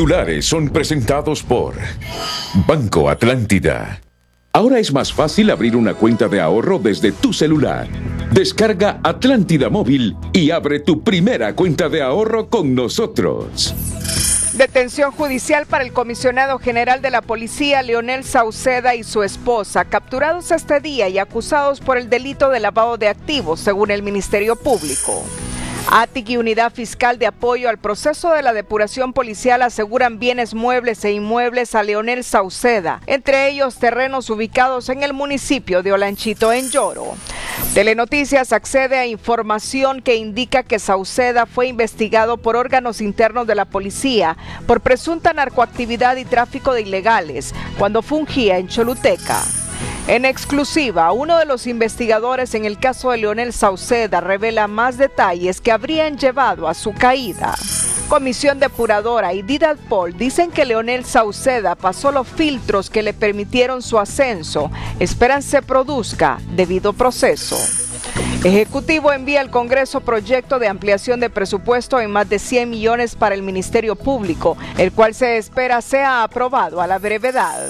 titulares son presentados por Banco Atlántida. Ahora es más fácil abrir una cuenta de ahorro desde tu celular. Descarga Atlántida Móvil y abre tu primera cuenta de ahorro con nosotros. Detención judicial para el comisionado general de la policía, Leonel Sauceda, y su esposa, capturados este día y acusados por el delito de lavado de activos, según el Ministerio Público. ATIC y Unidad Fiscal de Apoyo al Proceso de la Depuración Policial aseguran bienes muebles e inmuebles a Leonel Sauceda, entre ellos terrenos ubicados en el municipio de Olanchito, en Lloro. Telenoticias accede a información que indica que Sauceda fue investigado por órganos internos de la policía por presunta narcoactividad y tráfico de ilegales cuando fungía en Choluteca. En exclusiva, uno de los investigadores en el caso de Leonel Sauceda revela más detalles que habrían llevado a su caída. Comisión Depuradora y Didalpol dicen que Leonel Sauceda pasó los filtros que le permitieron su ascenso. Esperan se produzca debido proceso. Ejecutivo envía al Congreso proyecto de ampliación de presupuesto en más de 100 millones para el Ministerio Público, el cual se espera sea aprobado a la brevedad.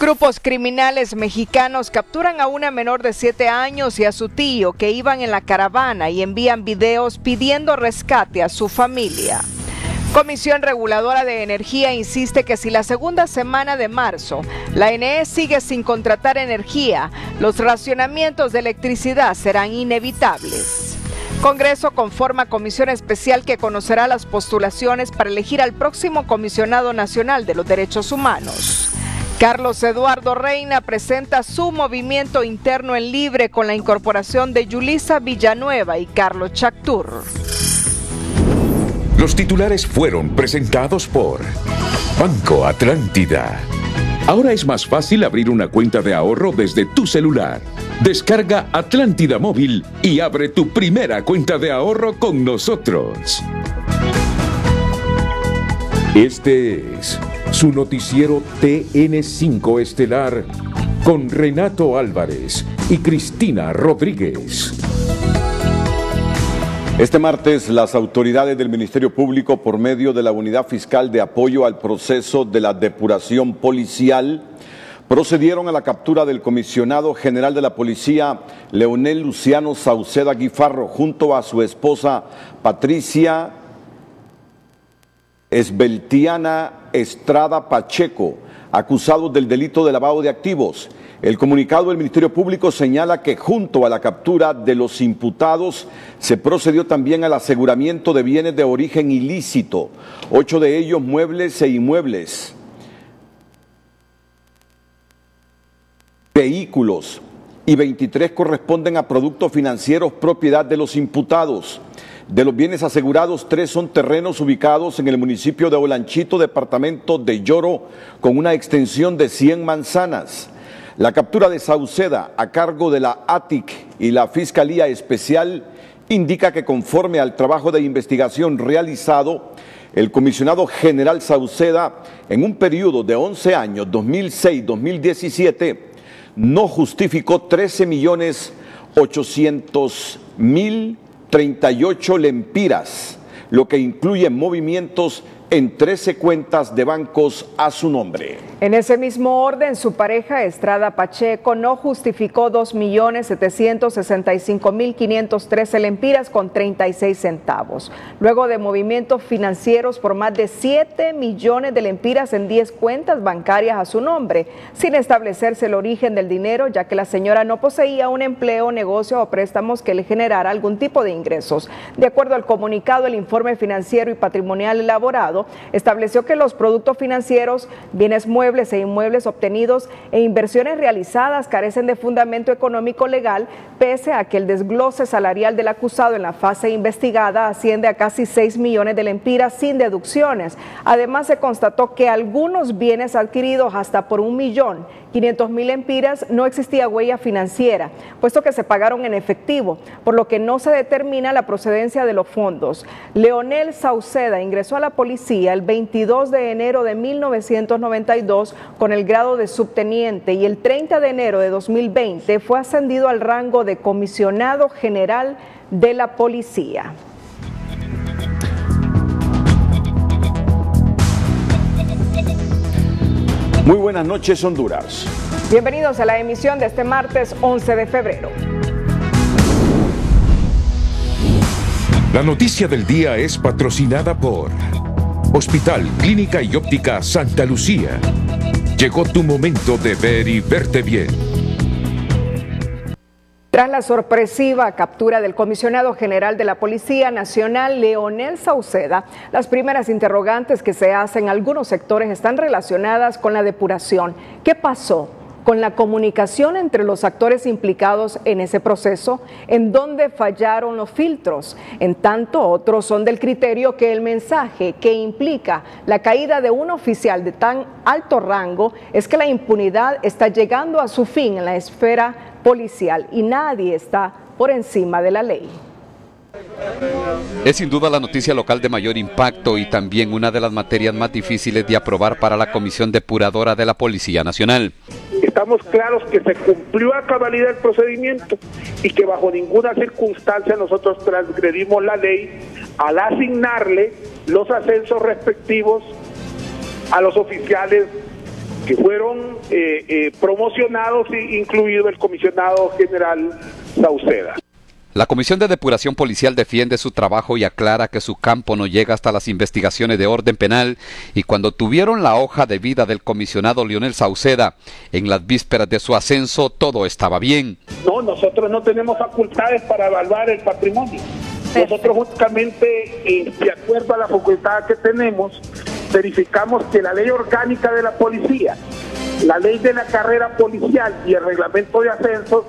Grupos criminales mexicanos capturan a una menor de 7 años y a su tío que iban en la caravana y envían videos pidiendo rescate a su familia. Comisión Reguladora de Energía insiste que si la segunda semana de marzo la ENE sigue sin contratar energía, los racionamientos de electricidad serán inevitables. Congreso conforma comisión especial que conocerá las postulaciones para elegir al próximo comisionado nacional de los derechos humanos. Carlos Eduardo Reina presenta su movimiento interno en libre con la incorporación de Yulisa Villanueva y Carlos Chactur. Los titulares fueron presentados por Banco Atlántida. Ahora es más fácil abrir una cuenta de ahorro desde tu celular. Descarga Atlántida Móvil y abre tu primera cuenta de ahorro con nosotros. Este es su noticiero TN5 Estelar con Renato Álvarez y Cristina Rodríguez. Este martes, las autoridades del Ministerio Público, por medio de la Unidad Fiscal de Apoyo al Proceso de la Depuración Policial, procedieron a la captura del comisionado general de la policía, Leonel Luciano Sauceda Guifarro, junto a su esposa Patricia Esbeltiana Estrada Pacheco, acusados del delito de lavado de activos. El comunicado del Ministerio Público señala que junto a la captura de los imputados se procedió también al aseguramiento de bienes de origen ilícito, ocho de ellos muebles e inmuebles, vehículos y 23 corresponden a productos financieros propiedad de los imputados. De los bienes asegurados, tres son terrenos ubicados en el municipio de Olanchito, departamento de Lloro, con una extensión de 100 manzanas. La captura de Sauceda a cargo de la ATIC y la Fiscalía Especial indica que conforme al trabajo de investigación realizado, el comisionado general Sauceda, en un periodo de 11 años, 2006-2017, no justificó 13 millones 800 mil 38 lempiras, lo que incluye movimientos en 13 cuentas de bancos a su nombre. En ese mismo orden, su pareja Estrada Pacheco no justificó 2.765.513 lempiras con 36 centavos, luego de movimientos financieros por más de 7 millones de lempiras en 10 cuentas bancarias a su nombre, sin establecerse el origen del dinero, ya que la señora no poseía un empleo, negocio o préstamos que le generara algún tipo de ingresos. De acuerdo al comunicado, el informe financiero y patrimonial elaborado estableció que los productos financieros, bienes muebles e inmuebles obtenidos e inversiones realizadas carecen de fundamento económico legal, pese a que el desglose salarial del acusado en la fase investigada asciende a casi 6 millones de lempiras sin deducciones. Además, se constató que algunos bienes adquiridos hasta por un millón 500 mil empiras no existía huella financiera, puesto que se pagaron en efectivo, por lo que no se determina la procedencia de los fondos. Leonel Sauceda ingresó a la policía policía el 22 de enero de 1992 con el grado de subteniente y el 30 de enero de 2020 fue ascendido al rango de comisionado general de la policía. Muy buenas noches, Honduras. Bienvenidos a la emisión de este martes 11 de febrero. La noticia del día es patrocinada por Hospital Clínica y Óptica Santa Lucía. Llegó tu momento de ver y verte bien. Tras la sorpresiva captura del comisionado general de la Policía Nacional, Leonel Sauceda, las primeras interrogantes que se hacen en algunos sectores están relacionadas con la depuración. ¿Qué pasó? Con la comunicación entre los actores implicados en ese proceso, en donde fallaron los filtros. En tanto, otros son del criterio que el mensaje que implica la caída de un oficial de tan alto rango es que la impunidad está llegando a su fin en la esfera policial y nadie está por encima de la ley. Es sin duda la noticia local de mayor impacto y también una de las materias más difíciles de aprobar para la Comisión Depuradora de la Policía Nacional estamos claros que se cumplió a cabalidad el procedimiento y que bajo ninguna circunstancia nosotros transgredimos la ley al asignarle los ascensos respectivos a los oficiales que fueron eh, eh, promocionados, incluido el comisionado general Sauceda. La Comisión de Depuración Policial defiende su trabajo y aclara que su campo no llega hasta las investigaciones de orden penal y cuando tuvieron la hoja de vida del comisionado Lionel Sauceda en las vísperas de su ascenso todo estaba bien. No, nosotros no tenemos facultades para evaluar el patrimonio. Nosotros justamente, eh, de acuerdo a la facultad que tenemos, verificamos que la ley orgánica de la policía, la ley de la carrera policial y el reglamento de ascensos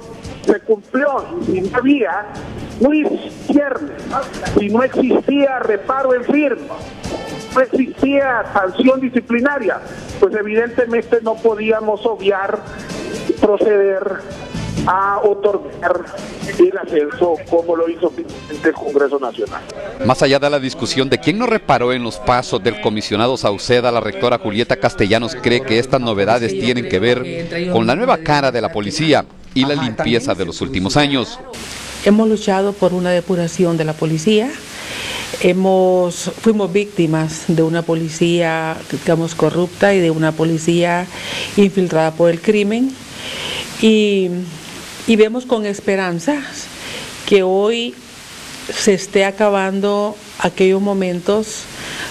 se cumplió y no había muy cierre, si no existía reparo en firma, no existía sanción disciplinaria, pues evidentemente no podíamos obviar proceder a otorgar el ascenso como lo hizo el Congreso Nacional. Más allá de la discusión de quién no reparó en los pasos del comisionado Sauceda, la rectora Julieta Castellanos cree que estas novedades tienen que ver con la nueva cara de la policía y la limpieza de los últimos años. Hemos luchado por una depuración de la policía. Hemos, fuimos víctimas de una policía, digamos, corrupta y de una policía infiltrada por el crimen. Y, y vemos con esperanzas que hoy se esté acabando aquellos momentos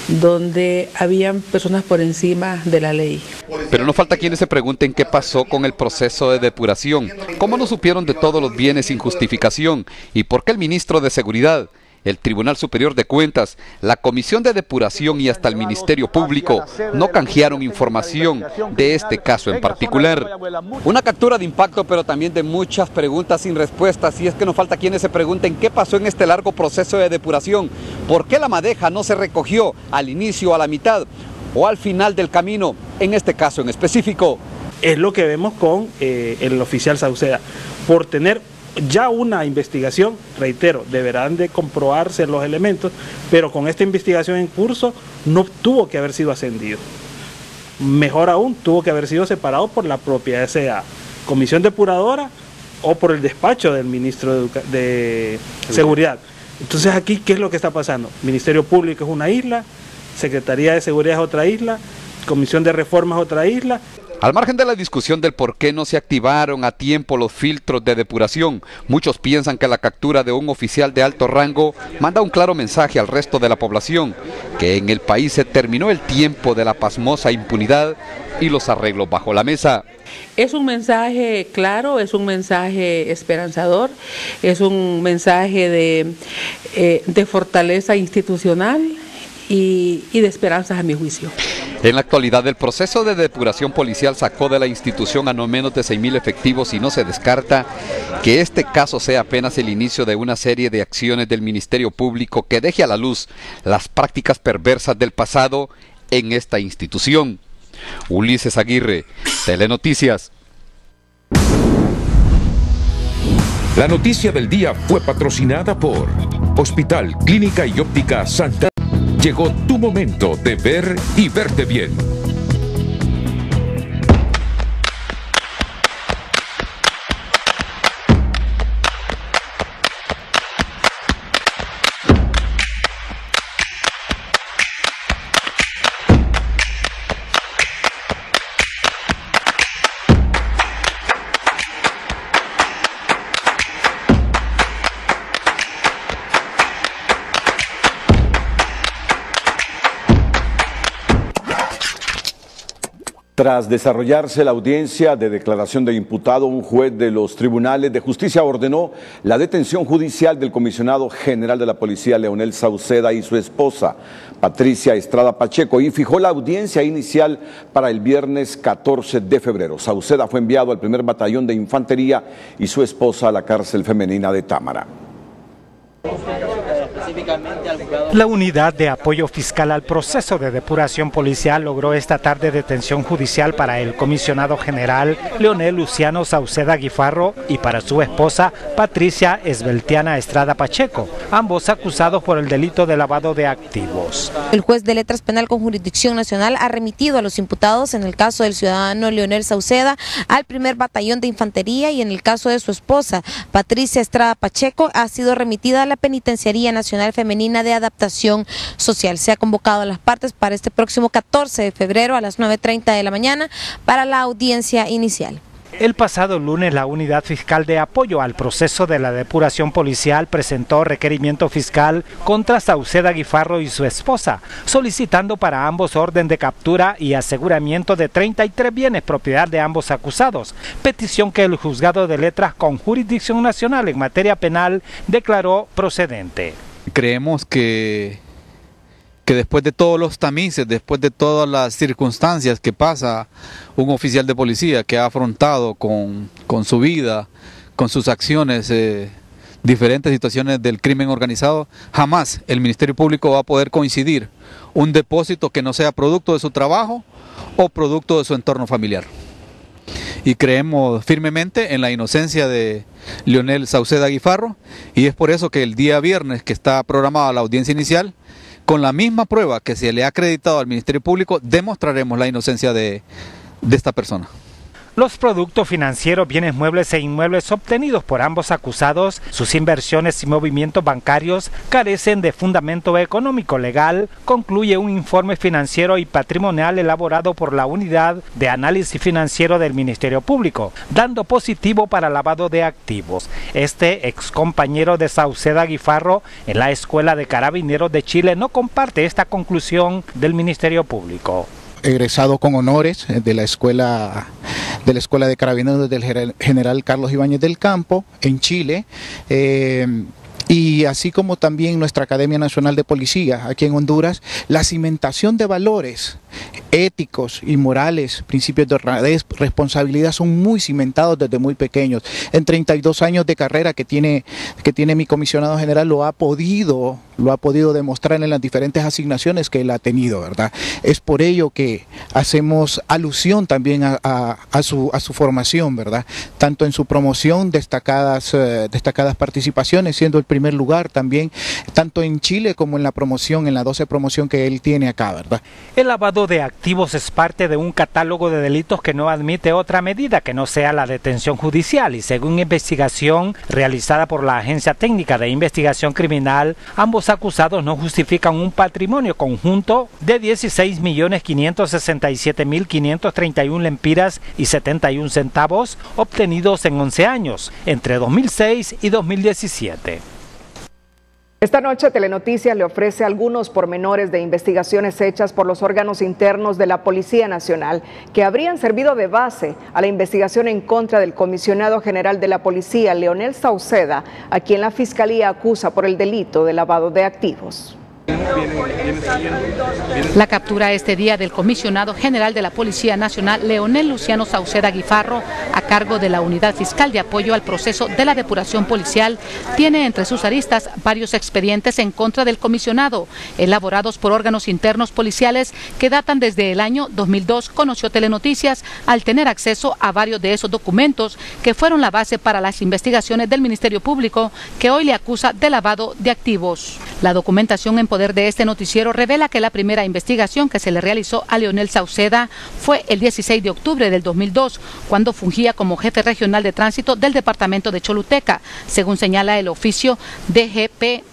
donde habían personas por encima de la ley. Pero no falta quienes se pregunten qué pasó con el proceso de depuración, cómo no supieron de todos los bienes sin justificación y por qué el ministro de Seguridad el Tribunal Superior de Cuentas, la Comisión de Depuración y hasta el Ministerio Público no canjearon información de este caso en particular. Una captura de impacto, pero también de muchas preguntas sin respuestas. Y es que no falta quienes se pregunten qué pasó en este largo proceso de depuración, por qué la madeja no se recogió al inicio, a la mitad o al final del camino, en este caso en específico. Es lo que vemos con eh, el oficial Sauceda. Por tener ya una investigación, reitero, deberán de comprobarse los elementos, pero con esta investigación en curso no tuvo que haber sido ascendido. Mejor aún, tuvo que haber sido separado por la propia SA, comisión depuradora o por el despacho del ministro de, de Seguridad. Entonces aquí, ¿qué es lo que está pasando? Ministerio Público es una isla, Secretaría de Seguridad es otra isla, Comisión de Reforma es otra isla. Al margen de la discusión del por qué no se activaron a tiempo los filtros de depuración, muchos piensan que la captura de un oficial de alto rango manda un claro mensaje al resto de la población, que en el país se terminó el tiempo de la pasmosa impunidad y los arreglos bajo la mesa. Es un mensaje claro, es un mensaje esperanzador, es un mensaje de, eh, de fortaleza institucional y, y de esperanzas a mi juicio. En la actualidad, el proceso de depuración policial sacó de la institución a no menos de 6.000 efectivos y no se descarta que este caso sea apenas el inicio de una serie de acciones del Ministerio Público que deje a la luz las prácticas perversas del pasado en esta institución. Ulises Aguirre, Telenoticias. La noticia del día fue patrocinada por Hospital Clínica y Óptica Santa Llegó tu momento de ver y verte bien. Tras desarrollarse la audiencia de declaración de imputado, un juez de los tribunales de justicia ordenó la detención judicial del comisionado general de la policía, Leonel Sauceda, y su esposa, Patricia Estrada Pacheco, y fijó la audiencia inicial para el viernes 14 de febrero. Sauceda fue enviado al primer batallón de infantería y su esposa a la cárcel femenina de Támara. La unidad de apoyo fiscal al proceso de depuración policial logró esta tarde detención judicial para el comisionado general Leonel Luciano Sauceda Guifarro y para su esposa Patricia Esbeltiana Estrada Pacheco, ambos acusados por el delito de lavado de activos. El juez de letras penal con jurisdicción nacional ha remitido a los imputados en el caso del ciudadano Leonel Sauceda al primer batallón de infantería y en el caso de su esposa Patricia Estrada Pacheco ha sido remitida a la penitenciaría nacional femenina de adaptación social. Se ha convocado a las partes para este próximo 14 de febrero a las 9.30 de la mañana para la audiencia inicial. El pasado lunes la Unidad Fiscal de Apoyo al Proceso de la Depuración Policial presentó requerimiento fiscal contra Sauceda Guifarro y su esposa, solicitando para ambos orden de captura y aseguramiento de 33 bienes propiedad de ambos acusados, petición que el Juzgado de Letras con jurisdicción nacional en materia penal declaró procedente creemos que, que después de todos los tamices, después de todas las circunstancias que pasa un oficial de policía que ha afrontado con, su vida, con sus acciones, eh, diferentes situaciones del crimen organizado, jamás el Ministerio Público va a poder coincidir un depósito que no sea producto de su trabajo o producto de su entorno familiar y creemos firmemente en la inocencia de Leonel Sauceda Guifarro y es por eso que el día viernes que está programada la audiencia inicial, con la misma prueba que se le ha acreditado al Ministerio Público, demostraremos la inocencia de, de esta persona. Los productos financieros, bienes muebles e inmuebles obtenidos por ambos acusados, sus inversiones y movimientos bancarios carecen de fundamento económico legal, concluye un informe financiero y patrimonial elaborado por la Unidad de Análisis Financiero del Ministerio Público, dando positivo para lavado de activos. Este ex compañero de Sauceda Guifarro en la Escuela de Carabineros de Chile no comparte esta conclusión del Ministerio Público egresado con honores eh, de la escuela de la escuela de carabineros del general Carlos Ibáñez del Campo en Chile. Eh, y así como también nuestra Academia Nacional de Policía aquí en Honduras, la cimentación de valores éticos y morales, principios de responsabilidad son muy cimentados desde muy pequeños. En 32 años de carrera que tiene, que tiene mi comisionado general lo ha podido, lo ha podido demostrar en las diferentes asignaciones que él ha tenido, ¿verdad? Es por ello que hacemos alusión también a, su, a su formación, ¿verdad? Tanto en su promoción, destacadas, eh, destacadas participaciones, siendo el primer lugar también, tanto en Chile como en la promoción, en la 12 promoción que él tiene acá, ¿verdad? El de activos es parte de un catálogo de delitos que no admite otra medida que no sea la detención judicial y según investigación realizada por la Agencia Técnica de Investigación Criminal, ambos acusados no justifican un patrimonio conjunto de 16.567.531 lempiras y 71 centavos obtenidos en 11 años, entre 2006 y 2017. Esta noche Telenoticias le ofrece algunos pormenores de investigaciones hechas por los órganos internos de la Policía Nacional que habrían servido de base a la investigación en contra del comisionado general de la Policía, Leonel Sauceda, a quien la Fiscalía acusa por el delito de lavado de activos. La captura este día del comisionado general de la Policía Nacional, Leonel Luciano Sauceda Guifarro, a cargo de la Unidad Fiscal de Apoyo al Proceso de la Depuración Policial, tiene entre sus aristas varios expedientes en contra del comisionado, elaborados por órganos internos policiales que datan desde el año 2002, conoció Telenoticias, al tener acceso a varios de esos documentos que fueron la base para las investigaciones del Ministerio Público, que hoy le acusa de lavado de activos. La documentación en poder de este noticiero revela que la primera investigación que se le realizó a Leonel Sauceda fue el 16 de octubre del 2002, cuando fungía como jefe regional de tránsito del departamento de Choluteca, según señala el oficio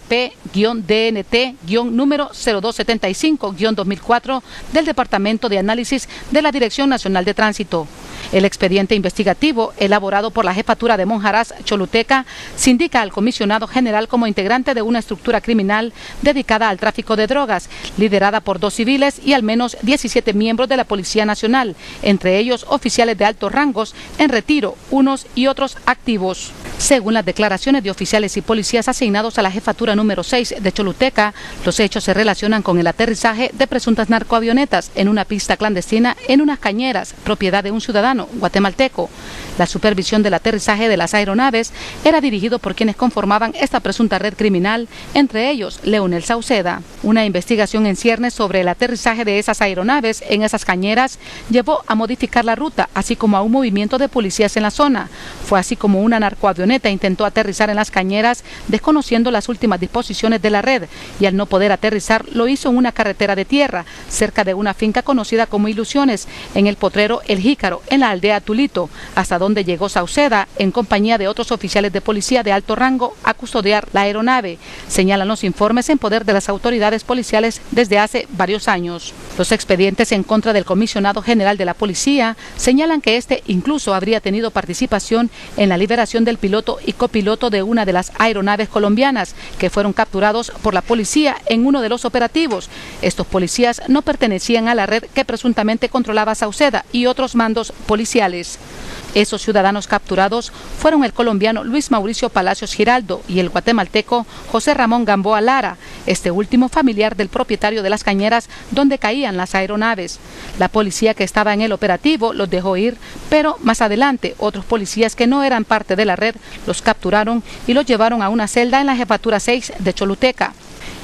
DGP-DNT-número 0275-2004 del Departamento de Análisis de la Dirección Nacional de Tránsito. El expediente investigativo, elaborado por la jefatura de Monjaraz Choluteca, se indica al comisionado general como integrante de una estructura criminal dedicada al tráfico de drogas, liderada por dos civiles y al menos 17 miembros de la Policía Nacional, entre ellos oficiales de altos rangos en retiro, unos y otros activos. Según las declaraciones de oficiales y policías asignados a la jefatura número 6 de Choluteca, los hechos se relacionan con el aterrizaje de presuntas narcoavionetas en una pista clandestina en unas cañeras, propiedad de un ciudadano guatemalteco. La supervisión del aterrizaje de las aeronaves era dirigido por quienes conformaban esta presunta red criminal, entre ellos Leonel Sauceda. Una investigación en ciernes sobre el aterrizaje de esas aeronaves en esas cañeras llevó a modificar la ruta, así como a un movimiento de policías en la zona. Fue así como una narcoavioneta intentó aterrizar en las cañeras desconociendo las últimas disposiciones de la red y al no poder aterrizar lo hizo en una carretera de tierra cerca de una finca conocida como Ilusiones en el potrero El Jícaro en la aldea Tulito, hasta donde llegó Sauceda en compañía de otros oficiales de policía de alto rango a custodiar la aeronave, señalan los informes en poder de las autoridades policiales desde hace varios años. Los expedientes en contra del comisionado general de la policía señalan que este incluso habría tenido participación en la liberación del piloto y copiloto de una de las aeronaves colombianas que fueron capturados por la policía en uno de los operativos. Estos policías no pertenecían a la red que presuntamente controlaba Sauceda y otros mandos policiales. Esos ciudadanos capturados fueron el colombiano Luis Mauricio Palacios Giraldo y el guatemalteco José Ramón Gamboa Lara, este último familiar del propietario de las cañeras donde caían las aeronaves. La policía que estaba en el operativo los dejó ir, pero más adelante otros policías que no eran parte de la red los capturaron y los llevaron a una celda en la jefatura 6 de Choluteca.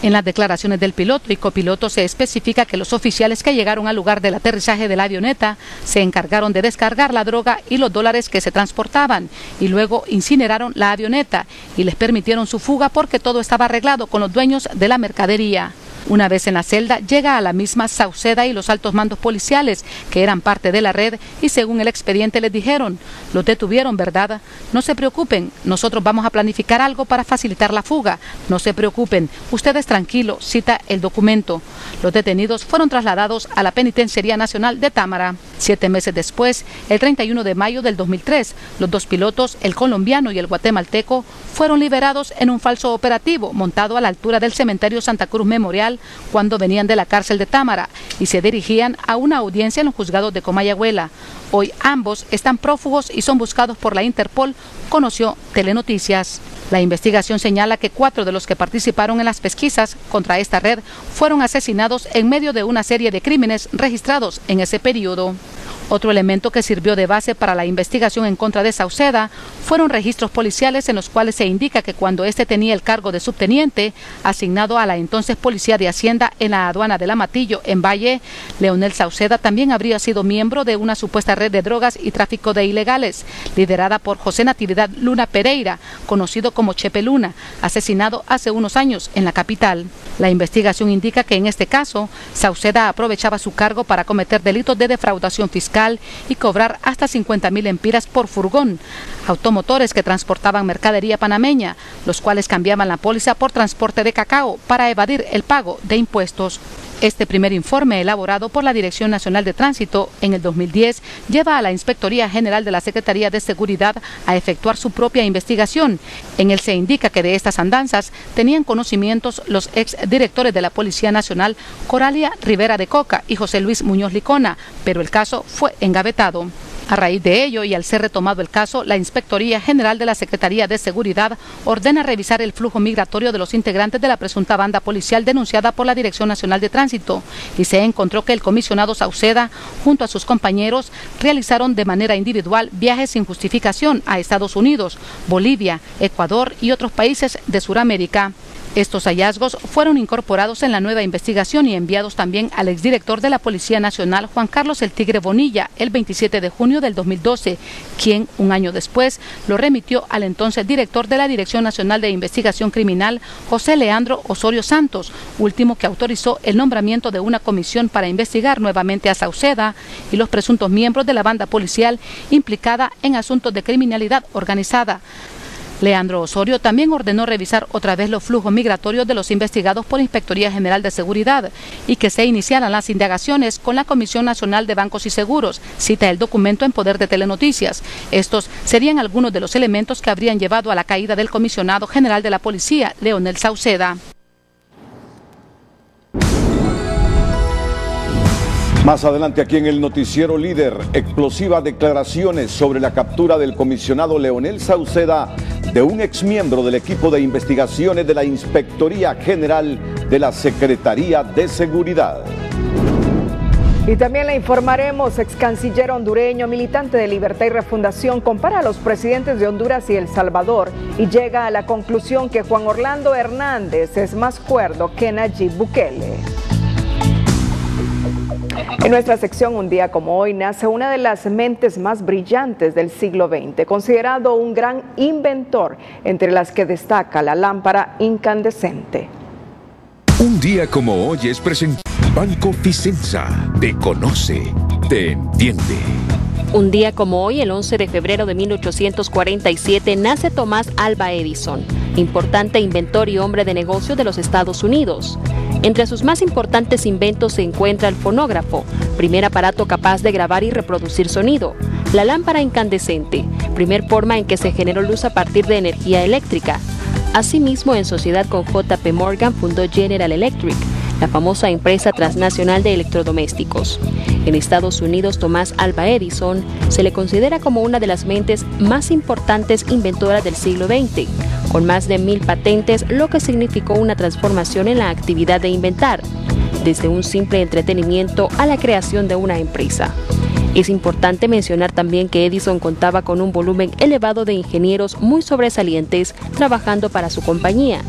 En las declaraciones del piloto y copiloto se especifica que los oficiales que llegaron al lugar del aterrizaje de la avioneta se encargaron de descargar la droga y los dólares que se transportaban y luego incineraron la avioneta y les permitieron su fuga porque todo estaba arreglado con los dueños de la mercadería. Una vez en la celda, llega a la misma Sauceda y los altos mandos policiales, que eran parte de la red, y según el expediente les dijeron, los detuvieron, ¿verdad? No se preocupen, nosotros vamos a planificar algo para facilitar la fuga. No se preocupen, ustedes tranquilos, cita el documento. Los detenidos fueron trasladados a la Penitenciaría Nacional de Támara. Siete meses después, el 31 de mayo del 2003, los dos pilotos, el colombiano y el guatemalteco, fueron liberados en un falso operativo montado a la altura del cementerio Santa Cruz Memorial cuando venían de la cárcel de Támara y se dirigían a una audiencia en los juzgados de Comayagüela. Hoy ambos están prófugos y son buscados por la Interpol, conoció Telenoticias. La investigación señala que cuatro de los que participaron en las pesquisas contra esta red fueron asesinados en medio de una serie de crímenes registrados en ese periodo. Otro elemento que sirvió de base para la investigación en contra de Sauceda fueron registros policiales en los cuales se indica que cuando éste tenía el cargo de subteniente, asignado a la entonces Policía de Hacienda en la aduana de Lamatillo, en Valle, Leonel Sauceda también habría sido miembro de una supuesta red de drogas y tráfico de ilegales, liderada por José Natividad Luna Pereira, conocido como Chepe Luna, asesinado hace unos años en la capital. La investigación indica que en este caso, Sauceda aprovechaba su cargo para cometer delitos de defraudación fiscal y cobrar hasta 50 mil empiras por furgón. Automotores que transportaban mercadería panameña, los cuales cambiaban la póliza por transporte de cacao para evadir el pago de impuestos. Este primer informe, elaborado por la Dirección Nacional de Tránsito en el 2010, lleva a la Inspectoría General de la Secretaría de Seguridad a efectuar su propia investigación. En él se indica que de estas andanzas tenían conocimientos los ex directores de la Policía Nacional, Coralia Rivera de Coca y José Luis Muñoz Licona, pero el caso fue engavetado. A raíz de ello y al ser retomado el caso, la Inspectoría General de la Secretaría de Seguridad ordena revisar el flujo migratorio de los integrantes de la presunta banda policial denunciada por la Dirección Nacional de Tránsito y se encontró que el comisionado Sauceda, junto a sus compañeros, realizaron de manera individual viajes sin justificación a Estados Unidos, Bolivia, Ecuador y otros países de Sudamérica. Estos hallazgos fueron incorporados en la nueva investigación y enviados también al exdirector de la Policía Nacional, Juan Carlos El Tigre Bonilla, el 27 de junio del 2012, quien un año después lo remitió al entonces director de la Dirección Nacional de Investigación Criminal, José Leandro Osorio Santos, último que autorizó el nombramiento de una comisión para investigar nuevamente a Sauceda y los presuntos miembros de la banda policial implicada en asuntos de criminalidad organizada. Leandro Osorio también ordenó revisar otra vez los flujos migratorios de los investigados por Inspectoría General de Seguridad y que se iniciaran las indagaciones con la Comisión Nacional de Bancos y Seguros, cita el documento en poder de Telenoticias. Estos serían algunos de los elementos que habrían llevado a la caída del comisionado general de la policía, Leonel Sauceda. Más adelante aquí en el noticiero líder, explosivas declaraciones sobre la captura del comisionado Leonel Sauceda de un exmiembro del equipo de investigaciones de la Inspectoría General de la Secretaría de Seguridad. Y también le informaremos, ex canciller hondureño, militante de Libertad y Refundación, compara a los presidentes de Honduras y El Salvador y llega a la conclusión que Juan Orlando Hernández es más cuerdo que Nayib Bukele. En nuestra sección Un día como hoy nace una de las mentes más brillantes del siglo XX, considerado un gran inventor, entre las que destaca la lámpara incandescente. Un día como hoy es presente Banco Ficenza. Te conoce, te entiende. Un día como hoy, el 11 de febrero de 1847, nace Tomás Alba Edison, importante inventor y hombre de negocio de los Estados Unidos. Entre sus más importantes inventos se encuentra el fonógrafo, primer aparato capaz de grabar y reproducir sonido, la lámpara incandescente, primer forma en que se generó luz a partir de energía eléctrica. Asimismo, en sociedad con JP Morgan fundó General Electric, la famosa empresa transnacional de electrodomésticos. En Estados Unidos, Tomás Alba Edison se le considera como una de las mentes más importantes inventoras del siglo XX, con más de mil patentes, lo que significó una transformación en la actividad de inventar, desde un simple entretenimiento a la creación de una empresa. Es importante mencionar también que Edison contaba con un volumen elevado de ingenieros muy sobresalientes trabajando para su compañía,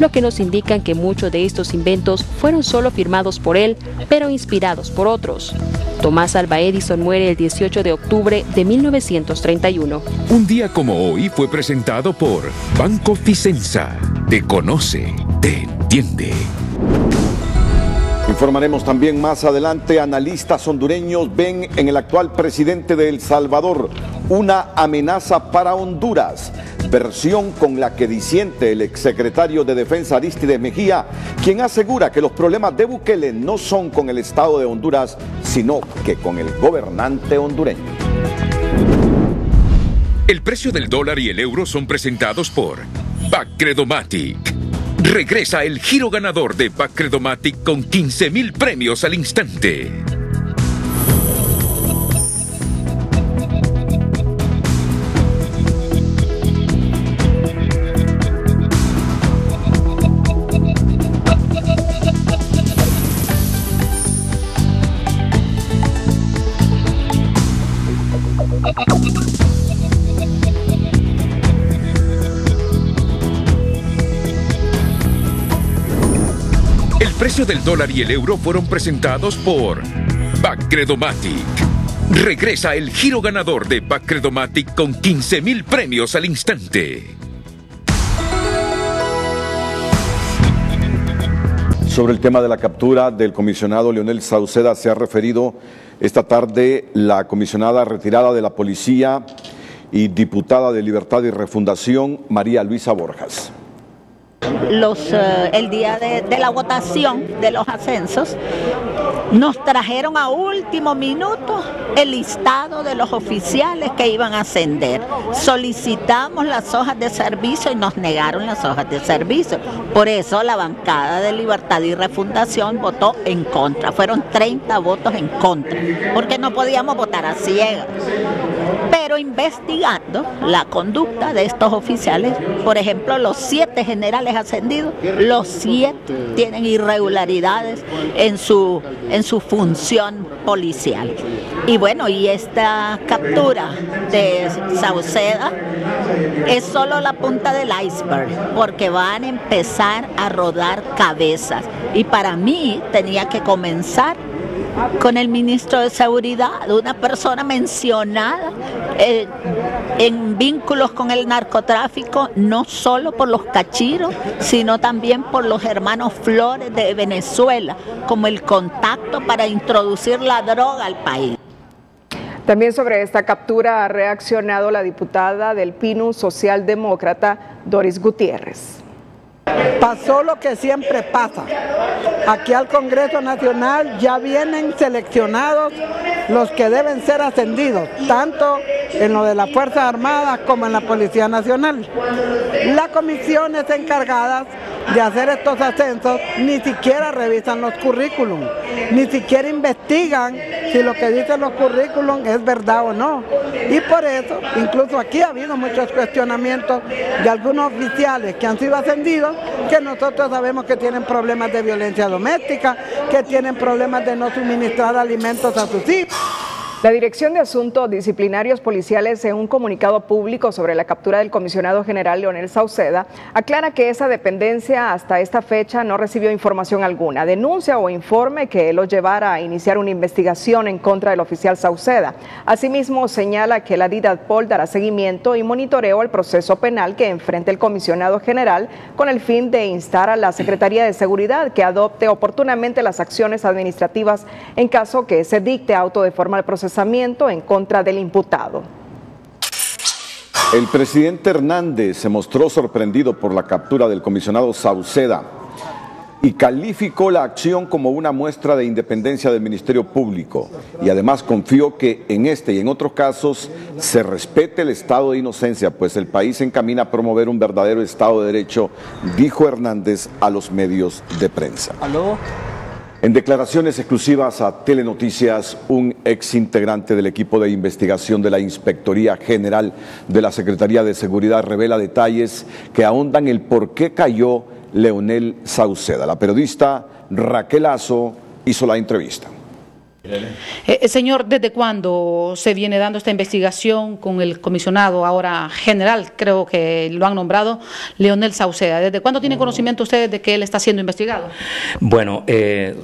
lo que nos indica que muchos de estos inventos fueron solo firmados por él, pero inspirados por otros. Tomás Alba Edison muere el 18 de octubre de 1931. Un día como hoy fue presentado por Banco Ficenza. Te conoce, te entiende. Informaremos también más adelante, analistas hondureños ven en el actual presidente de El Salvador una amenaza para Honduras, versión con la que disiente el exsecretario de Defensa Aristides Mejía, quien asegura que los problemas de Bukele no son con el Estado de Honduras, sino que con el gobernante hondureño. El precio del dólar y el euro son presentados por Bacredomatic. Regresa el giro ganador de Bacredomatic con 15 mil premios al instante. Dólar y el euro fueron presentados por Bacredomatic. Regresa el giro ganador de Bacredomatic con 15 mil premios al instante. Sobre el tema de la captura del comisionado Leonel Sauceda se ha referido esta tarde la comisionada retirada de la policía y diputada de Libertad y Refundación, María Luisa Borjas eh, el día de, la votación de los ascensos, nos trajeron a último minuto el listado de los oficiales que iban a ascender. Solicitamos las hojas de servicio y nos negaron las hojas de servicio. Por eso la bancada de Libertad y Refundación votó en contra. Fueron 30 votos en contra, porque no podíamos votar a ciegas. Pero investigando la conducta de estos oficiales. Por ejemplo, los siete generales ascendidos, los siete tienen irregularidades en su, en su función policial. Y bueno, y esta captura de Sauceda es solo la punta del iceberg, porque van a empezar a rodar cabezas. Y para mí tenía que comenzar con el ministro de Seguridad, una persona mencionada eh, en vínculos con el narcotráfico, no solo por los cachiros, sino también por los hermanos Flores de Venezuela, como el contacto para introducir la droga al país. También sobre esta captura ha reaccionado la diputada del PINU socialdemócrata Doris Gutiérrez. Pasó lo que siempre pasa. Aquí al Congreso Nacional ya vienen seleccionados los que deben ser ascendidos, tanto en lo de las Fuerzas Armadas como en la Policía Nacional. Las comisiones encargadas de hacer estos ascensos ni siquiera revisan los currículums, ni siquiera investigan si lo que dicen los currículums es verdad o no. Y por eso, incluso aquí ha habido muchos cuestionamientos de algunos oficiales que han sido ascendidos, que nosotros sabemos que tienen problemas de violencia doméstica, que tienen problemas de no suministrar alimentos a sus hijos. La Dirección de Asuntos Disciplinarios Policiales, en un comunicado público sobre la captura del comisionado general Leonel Sauceda, aclara que esa dependencia hasta esta fecha no recibió información alguna, denuncia o informe que lo llevara a iniciar una investigación en contra del oficial Sauceda. Asimismo, señala que la DIDADPOL dará seguimiento y monitoreo al proceso penal que enfrenta el comisionado general con el fin de instar a la Secretaría de Seguridad que adopte oportunamente las acciones administrativas en caso que se dicte auto de forma de proceso en contra del imputado. El presidente Hernández se mostró sorprendido por la captura del comisionado Sauceda y calificó la acción como una muestra de independencia del Ministerio Público y además confió que en este y en otros casos se respete el estado de inocencia, pues el país se encamina a promover un verdadero estado de derecho, dijo Hernández a los medios de prensa. ¿Aló? En declaraciones exclusivas a Telenoticias, un ex integrante del equipo de investigación de la Inspectoría General de la Secretaría de Seguridad revela detalles que ahondan el por qué cayó Leonel Sauceda. La periodista Raquel Azo hizo la entrevista. Eh, señor, ¿desde cuándo se viene dando esta investigación con el comisionado, ahora general, creo que lo han nombrado, Leonel Sauceda? ¿Desde cuándo tienen conocimiento ustedes de que él está siendo investigado? Bueno, eh,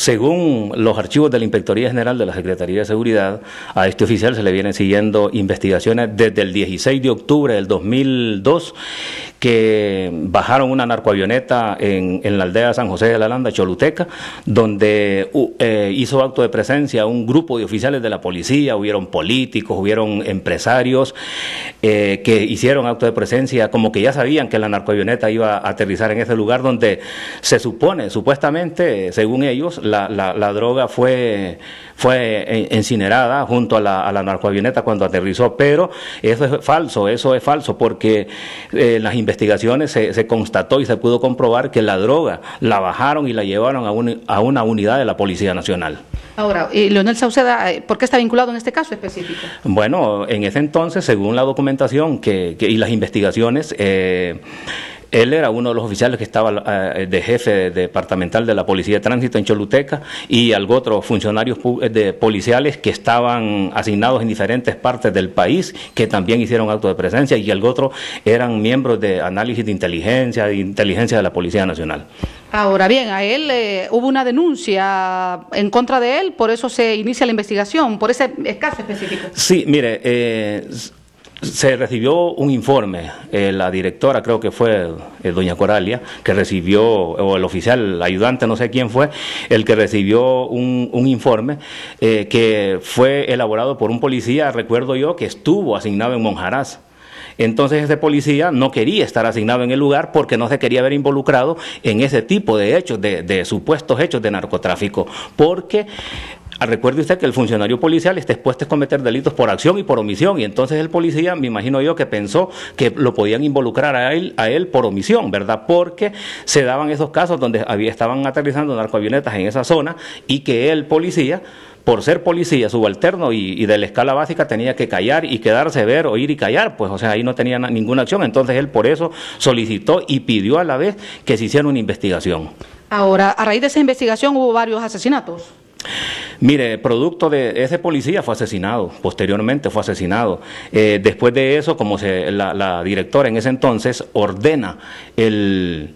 según los archivos de la Inspectoría General de la Secretaría de Seguridad, a este oficial se le vienen siguiendo investigaciones desde el 16 de octubre del 2002 que bajaron una narcoavioneta en, en la aldea San José de la Landa, Choluteca, donde eh, hizo acto de presencia un grupo de oficiales de la policía, hubieron políticos, hubieron empresarios eh, que hicieron acto de presencia, como que ya sabían que la narcoavioneta iba a aterrizar en ese lugar donde se supone, supuestamente, según ellos, la, la, la droga fue fue incinerada junto a la, a la narcoavioneta cuando aterrizó, pero eso es falso, eso es falso, porque eh, en las investigaciones se, se, constató y se pudo comprobar que la droga la bajaron y la llevaron a, un, a una unidad de la Policía Nacional. Ahora, ¿y Leonel Sauceda, eh, por qué está vinculado en este caso específico? Bueno, en ese entonces, según la documentación que, que y las investigaciones, eh, él era uno de los oficiales que estaba eh, de jefe departamental de la Policía de Tránsito en Choluteca y algo otros funcionarios de policiales que estaban asignados en diferentes partes del país que también hicieron acto de presencia y algo otro eran miembros de análisis de inteligencia, de inteligencia de la Policía Nacional. Ahora bien, a él eh, hubo una denuncia en contra de él, por eso se inicia la investigación, por ese caso específico. Sí, mire, eh, se recibió un informe, eh, la directora creo que fue eh, doña Coralia, que recibió, o el oficial, el ayudante, no sé quién fue, el que recibió un, un informe eh, que fue elaborado por un policía, recuerdo yo, que estuvo asignado en Monjaraz. Entonces ese policía no quería estar asignado en el lugar porque no se quería ver involucrado en ese tipo de hechos, de, de supuestos hechos de narcotráfico, porque recuerde usted que el funcionario policial está expuesto a cometer delitos por acción y por omisión, y entonces el policía, me imagino yo, que pensó que lo podían involucrar a él, a él por omisión, ¿verdad? Porque se daban esos casos donde había, estaban aterrizando narcoavionetas en esa zona y que el policía por ser policía subalterno y, y, de la escala básica tenía que callar y quedarse ver, oír y callar, pues o sea, ahí no tenía ninguna acción, entonces él por eso solicitó y pidió a la vez que se hiciera una investigación. Ahora, a raíz de esa investigación hubo varios asesinatos. Mire, producto de ese policía fue asesinado, posteriormente fue asesinado. Eh, después de eso, como se, la, la directora en ese entonces ordena el,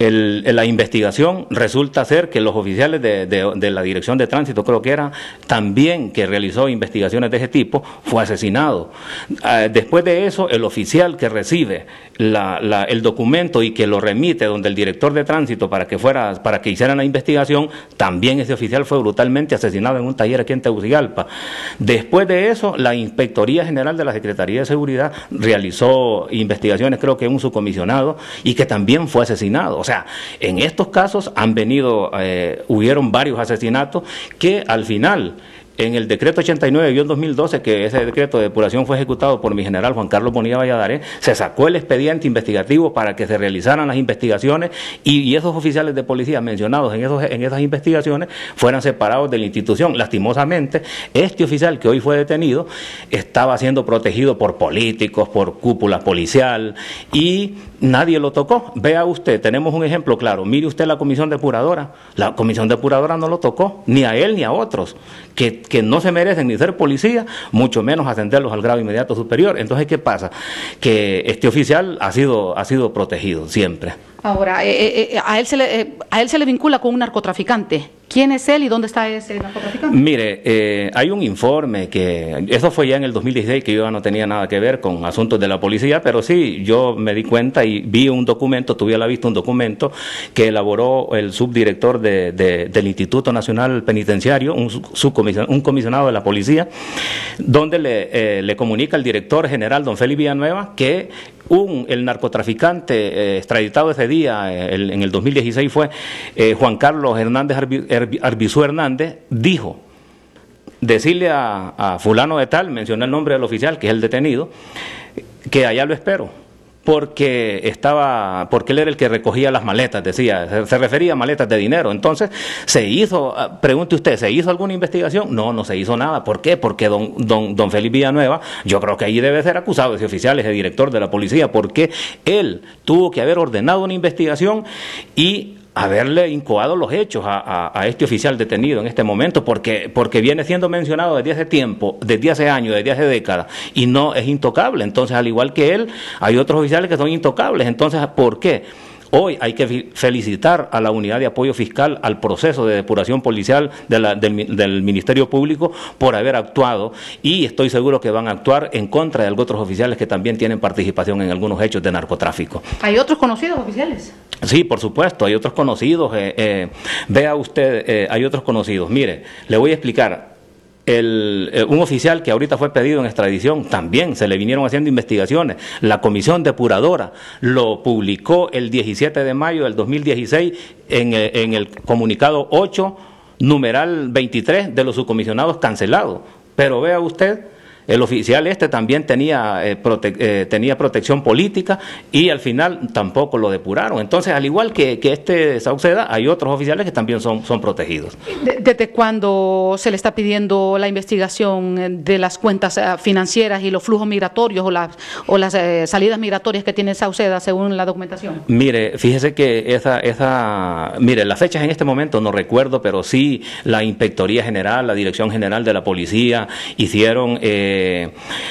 el, la investigación resulta ser que los oficiales de, la Dirección de Tránsito, creo que era, también que realizó investigaciones de ese tipo, fue asesinado. Uh, después de eso, el oficial que recibe la, la, el documento y que lo remite donde el director de tránsito para que fuera, para que hicieran la investigación, también ese oficial fue brutalmente asesinado en un taller aquí en Tegucigalpa. Después de eso, la Inspectoría General de la Secretaría de Seguridad realizó investigaciones, creo que un subcomisionado, y que también fue asesinado. O sea, en estos casos han venido, eh, hubieron varios asesinatos que al final en el decreto 89-2012, que ese decreto de depuración fue ejecutado por mi general Juan Carlos Bonilla Valladares, se sacó el expediente investigativo para que se realizaran las investigaciones y, y esos oficiales de policía mencionados en, esos, en esas investigaciones fueran separados de la institución. Lastimosamente, este oficial que hoy fue detenido estaba siendo protegido por políticos, por cúpula policial y nadie lo tocó. Vea usted, tenemos un ejemplo claro. Mire usted la comisión depuradora. La comisión depuradora no lo tocó, ni a él ni a otros, que, que no se merecen ni ser policía, mucho menos ascenderlos al grado inmediato superior. Entonces, ¿qué pasa? Que este oficial ha sido, ha sido protegido siempre. Ahora, eh, eh, a, él se le, eh, a él se le vincula con un narcotraficante. ¿Quién es él y dónde está ese narcotraficante? Mire, eh, hay un informe que, eso fue ya en el 2016, que yo no tenía nada que ver con asuntos de la policía, pero sí, yo me di cuenta y vi un documento, tuve a la vista un documento que elaboró el subdirector de, de, del Instituto Nacional Penitenciario, un, subcomision, un comisionado de la policía, donde le, eh, le comunica al director general, don Félix Villanueva, que un, el narcotraficante eh, extraditado ese día, eh, el, en el 2016 fue eh, Juan Carlos Hernández Arbi, Arbizú Hernández, dijo, decirle a, a, fulano de tal, mencioné el nombre del oficial, que es el detenido, que allá lo espero porque estaba, porque él era el que recogía las maletas, decía, se, refería a maletas de dinero. Entonces, se hizo, pregunte usted, ¿se hizo alguna investigación? No, no se hizo nada. ¿Por qué? Porque don, don, don Felipe Villanueva, yo creo que ahí debe ser acusado ese oficial, ese director de la policía, porque él tuvo que haber ordenado una investigación y haberle incoado los hechos a, este oficial detenido en este momento, porque, porque viene siendo mencionado desde hace tiempo, desde hace años, desde hace décadas, y no es intocable. Entonces, al igual que él, hay otros oficiales que son intocables. Entonces, ¿por qué? Hoy hay que felicitar a la unidad de apoyo fiscal al proceso de depuración policial de la, del, del, Ministerio Público por haber actuado y estoy seguro que van a actuar en contra de otros oficiales que también tienen participación en algunos hechos de narcotráfico. ¿Hay otros conocidos oficiales? Sí, por supuesto, hay otros conocidos. Eh, eh, vea usted, eh, hay otros conocidos. Mire, le voy a explicar. Eh, un oficial que ahorita fue pedido en extradición, también se le vinieron haciendo investigaciones. La comisión depuradora lo publicó el 17 de mayo del 2016 en, eh, en el comunicado 8, numeral 23 de los subcomisionados cancelados. Pero vea usted, el oficial este también tenía, eh, prote eh, tenía protección política y al final tampoco lo depuraron. Entonces, al igual que, que este Sauceda, hay otros oficiales que también son, son protegidos. ¿Desde cuándo se le está pidiendo la investigación de las cuentas eh, financieras y los flujos migratorios o las, o las eh, salidas migratorias que tiene Sauceda según la documentación? Mire, fíjese que esa, esa, mire, las fechas en este momento no recuerdo, pero sí la Inspectoría General, la Dirección General de la Policía hicieron... Eh,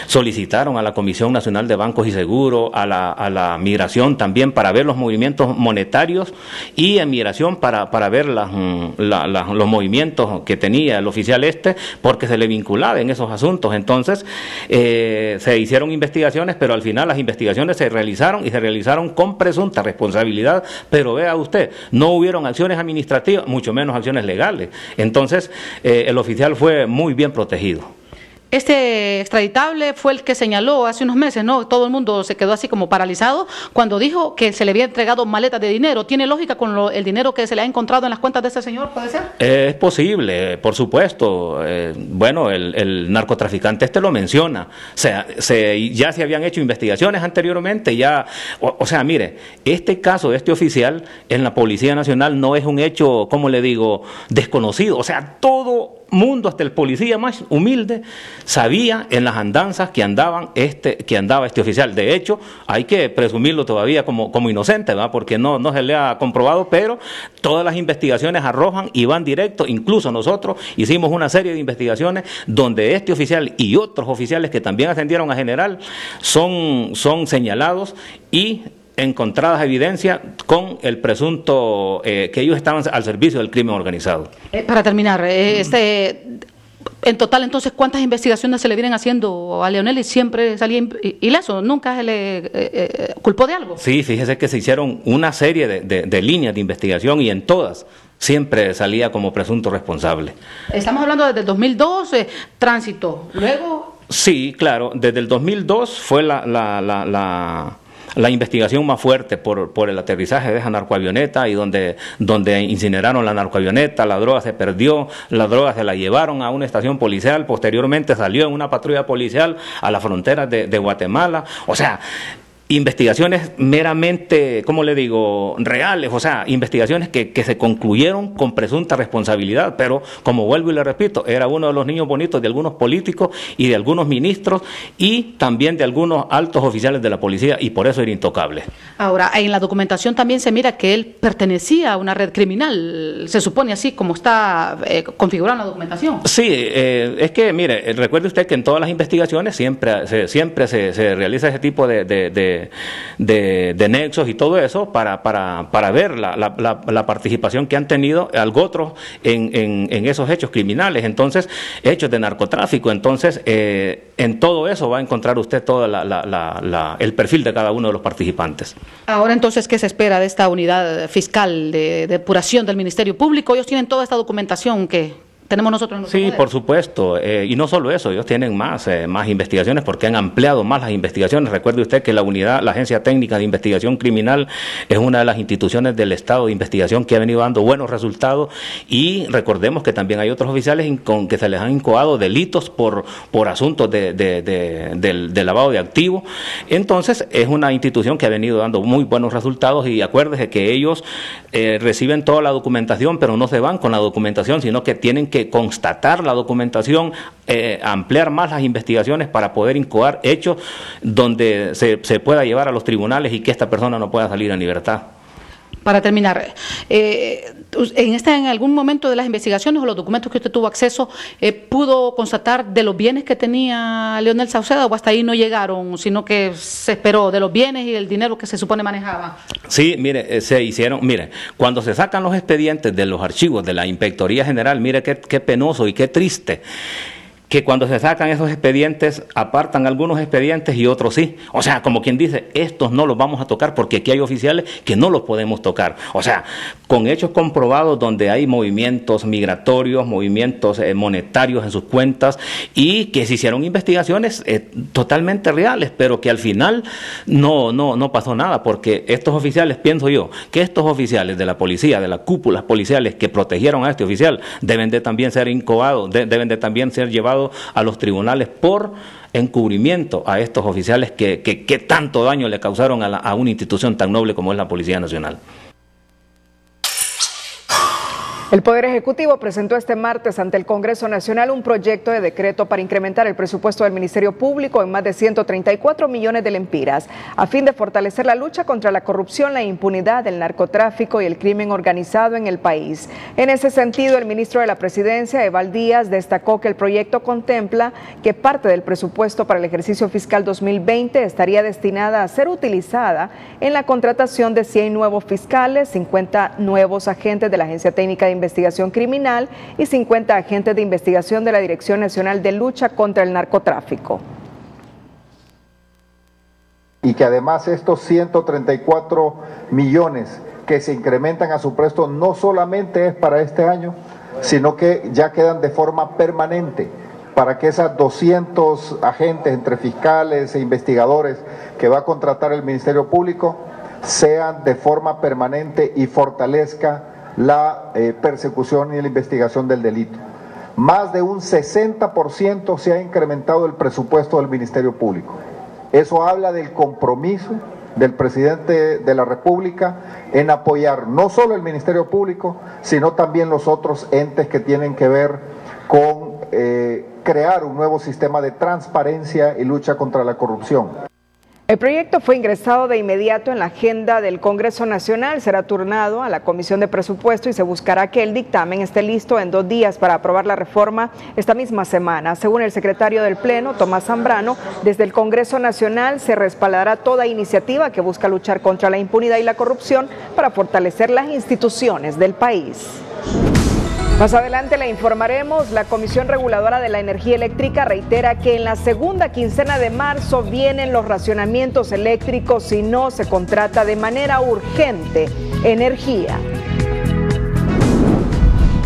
solicitaron a la Comisión Nacional de Bancos y Seguros, a la, a la migración también para ver los movimientos monetarios y en migración para, para ver la, los movimientos que tenía el oficial este, porque se le vinculaba en esos asuntos. Entonces, eh, se hicieron investigaciones, pero al final las investigaciones se realizaron y se realizaron con presunta responsabilidad, pero vea usted, no hubieron acciones administrativas, mucho menos acciones legales. Entonces, eh, el oficial fue muy bien protegido. Este extraditable fue el que señaló hace unos meses, ¿no? Todo el mundo se quedó así como paralizado cuando dijo que se le había entregado maletas de dinero. ¿Tiene lógica con el dinero que se le ha encontrado en las cuentas de ese señor? ¿Puede ser? es posible, por supuesto. Eh, bueno, el, narcotraficante este lo menciona. O sea, se, ya se habían hecho investigaciones anteriormente, ya. O, o sea, mire, este caso de este oficial en la Policía Nacional no es un hecho, como le digo, desconocido. O sea, todo mundo, hasta el policía más humilde, sabía en las andanzas que, andaban este, que andaba este oficial. De hecho, hay que presumirlo todavía como, como inocente, ¿verdad? porque no, no se le ha comprobado, pero todas las investigaciones arrojan y van directo. Incluso nosotros hicimos una serie de investigaciones donde este oficial y otros oficiales que también ascendieron a general son, son señalados y encontradas evidencias con el presunto eh, que ellos estaban al servicio del crimen organizado. Eh, para terminar, eh, este, en total entonces, ¿cuántas investigaciones se le vienen haciendo a Leonel y siempre salía ileso? ¿Nunca se le culpó de algo? Sí, fíjese que se hicieron una serie de, de líneas de investigación y en todas siempre salía como presunto responsable. Estamos hablando desde el 2002, tránsito, luego... Sí, claro, desde el 2002 fue la, la, la, la la investigación más fuerte por, por el aterrizaje de esa narcoavioneta y donde, donde incineraron la narcoavioneta, la droga se perdió, la droga se la llevaron a una estación policial, posteriormente salió en una patrulla policial a la frontera de, de Guatemala. O sea, investigaciones meramente, ¿cómo le digo?, reales, o sea, investigaciones que, que, se concluyeron con presunta responsabilidad, pero como vuelvo y le repito, era uno de los niños bonitos de algunos políticos y de algunos ministros y también de algunos altos oficiales de la policía y por eso era intocable. Ahora, en la documentación también se mira que él pertenecía a una red criminal, se supone así como está eh, configurada la documentación. Sí, eh, es que, mire, recuerde usted que en todas las investigaciones siempre se, siempre se, se realiza ese tipo de, de de, nexos y todo eso para, para, para ver la, la, participación que han tenido otros en, en, en, esos hechos criminales, entonces hechos de narcotráfico. Entonces, eh, en todo eso va a encontrar usted todo el perfil de cada uno de los participantes. Ahora entonces, ¿qué se espera de esta unidad fiscal de depuración del Ministerio Público? Ellos tienen toda esta documentación que tenemos nosotros. sí, por supuesto. Eh, y no solo eso, ellos tienen más, eh, más investigaciones porque han ampliado más las investigaciones. Recuerde usted que la unidad, la Agencia Técnica de Investigación Criminal es una de las instituciones del Estado de investigación que ha venido dando buenos resultados y recordemos que también hay otros oficiales con que se les han incoado delitos por, por asuntos de, de, lavado de activos. Entonces, es una institución que ha venido dando muy buenos resultados y acuérdese que ellos eh, reciben toda la documentación, pero no se van con la documentación, sino que tienen que constatar la documentación, eh, ampliar más las investigaciones para poder incoar hechos donde se, se pueda llevar a los tribunales y que esta persona no pueda salir en libertad. Para terminar, eh, en, en algún momento de las investigaciones o los documentos que usted tuvo acceso, eh, ¿pudo constatar de los bienes que tenía Leonel Sauceda o hasta ahí no llegaron, sino que se esperó de los bienes y el dinero que se supone manejaba? Sí, mire, eh, se hicieron, mire, cuando se sacan los expedientes de los archivos de la Inspectoría General, mire qué, qué penoso y qué triste que cuando se sacan esos expedientes apartan algunos expedientes y otros sí. O sea, como quien dice, estos no los vamos a tocar porque aquí hay oficiales que no los podemos tocar. O sea, con hechos comprobados donde hay movimientos migratorios, movimientos eh, monetarios en sus cuentas y que se hicieron investigaciones eh, totalmente reales, pero que al final no, no, no pasó nada porque estos oficiales, pienso yo, que estos oficiales de la policía, de las cúpulas policiales que protegieron a este oficial, deben de también ser incoados, deben de también ser llevados a los tribunales por encubrimiento a estos oficiales que, que, tanto daño le causaron a, a una institución tan noble como es la Policía Nacional. El Poder Ejecutivo presentó este martes ante el Congreso Nacional un proyecto de decreto para incrementar el presupuesto del Ministerio Público en más de 134 millones de lempiras, a fin de fortalecer la lucha contra la corrupción, la impunidad, el narcotráfico y el crimen organizado en el país. En ese sentido, el ministro de la Presidencia, Eval Díaz, destacó que el proyecto contempla que parte del presupuesto para el ejercicio fiscal 2020 estaría destinada a ser utilizada en la contratación de 100 nuevos fiscales, 50 nuevos agentes de la Agencia Técnica de Investigación Criminal y 50 agentes de investigación de la Dirección Nacional de Lucha contra el Narcotráfico. Y que además estos 134 millones que se incrementan a su presto no solamente es para este año, sino que ya quedan de forma permanente para que esas 200 agentes entre fiscales e investigadores que va a contratar el Ministerio Público sean de forma permanente y fortalezca la eh, persecución y la investigación del delito. Más de un 60% se ha incrementado el presupuesto del Ministerio Público. Eso habla del compromiso del presidente de la República en apoyar no solo el Ministerio Público, sino también los otros entes que tienen que ver con eh, crear un nuevo sistema de transparencia y lucha contra la corrupción. El proyecto fue ingresado de inmediato en la agenda del Congreso Nacional, será turnado a la Comisión de Presupuesto y se buscará que el dictamen esté listo en dos días para aprobar la reforma esta misma semana. Según el secretario del Pleno, Tomás Zambrano, desde el Congreso Nacional se respaldará toda iniciativa que busca luchar contra la impunidad y la corrupción para fortalecer las instituciones del país. Más adelante le informaremos, la Comisión Reguladora de la Energía Eléctrica reitera que en la segunda quincena de marzo vienen los racionamientos eléctricos si no se contrata de manera urgente energía.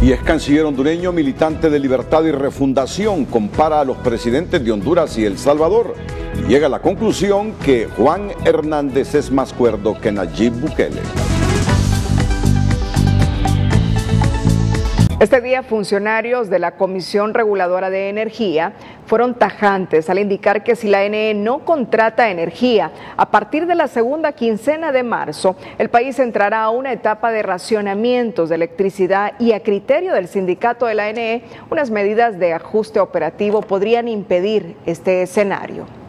Y es canciller hondureño, militante de libertad y refundación, compara a los presidentes de Honduras y El Salvador y llega a la conclusión que Juan Hernández es más cuerdo que Nayib Bukele. Este día funcionarios de la Comisión Reguladora de Energía fueron tajantes al indicar que si la NE no contrata energía a partir de la segunda quincena de marzo, el país entrará a una etapa de racionamientos de electricidad y a criterio del sindicato de la NE, unas medidas de ajuste operativo podrían impedir este escenario.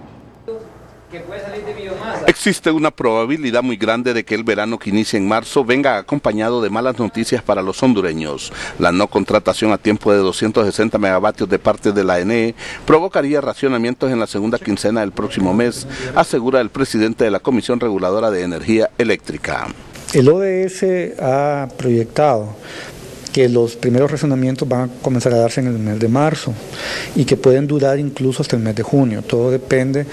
Existe una probabilidad muy grande de que el verano que inicia en marzo venga acompañado de malas noticias para los hondureños. La no contratación a tiempo de 260 megavatios de parte de la ENE provocaría racionamientos en la segunda quincena del próximo mes, asegura el presidente de la Comisión Reguladora de Energía Eléctrica. El ODS ha proyectado que los primeros razonamientos van a comenzar a darse en el mes de marzo y que pueden durar incluso hasta el mes de junio. Todo depende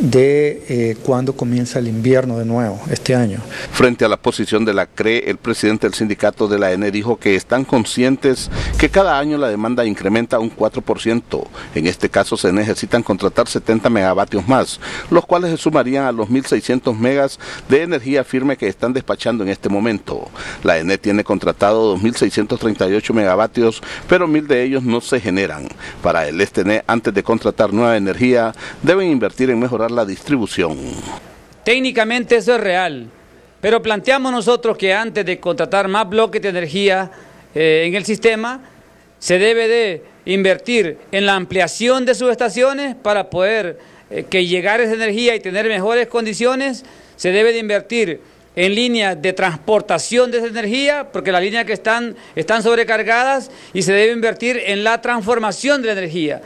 de eh, cuándo comienza el invierno de nuevo este año. Frente a la posición de la CRE, el presidente del sindicato de la ENE dijo que están conscientes que cada año la demanda incrementa un 4%. En este caso se necesitan contratar 70 megavatios más, los cuales se sumarían a los 1.600 megas de energía firme que están despachando en este momento. La ENE tiene contratado 2.638 megavatios, pero mil de ellos no se generan. Para el ESTENE, antes de contratar nueva energía, deben invertir en mejorar la distribución. Técnicamente eso es real, pero planteamos nosotros que antes de contratar más bloques de energía eh, en el sistema, se debe de invertir en la ampliación de subestaciones para poder eh, que llegar esa energía y tener mejores condiciones, se debe de invertir en líneas de transportación de esa energía, porque las líneas que están, están sobrecargadas y se debe invertir en la transformación de la energía.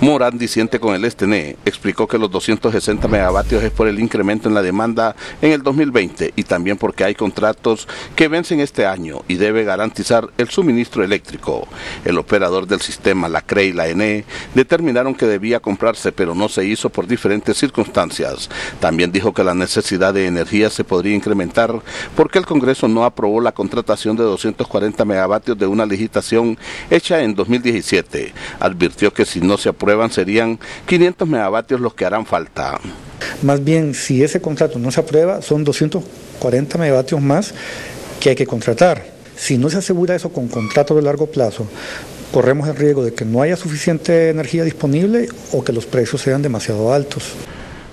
Morán, disiente con el STNE, explicó que los 260 megavatios es por el incremento en la demanda en el 2020 y también porque hay contratos que vencen este año y debe garantizar el suministro eléctrico. El operador del sistema, la CRE y la ENE, determinaron que debía comprarse, pero no se hizo por diferentes circunstancias. También dijo que la necesidad de energía se podría incrementar porque el Congreso no aprobó la contratación de 240 megavatios de una licitación hecha en 2017. Advirtió que si no se serían 500 megavatios los que harán falta. Más bien, si ese contrato no se aprueba, son 240 megavatios más que hay que contratar. Si no se asegura eso con contrato de largo plazo, corremos el riesgo de que no haya suficiente energía disponible o que los precios sean demasiado altos.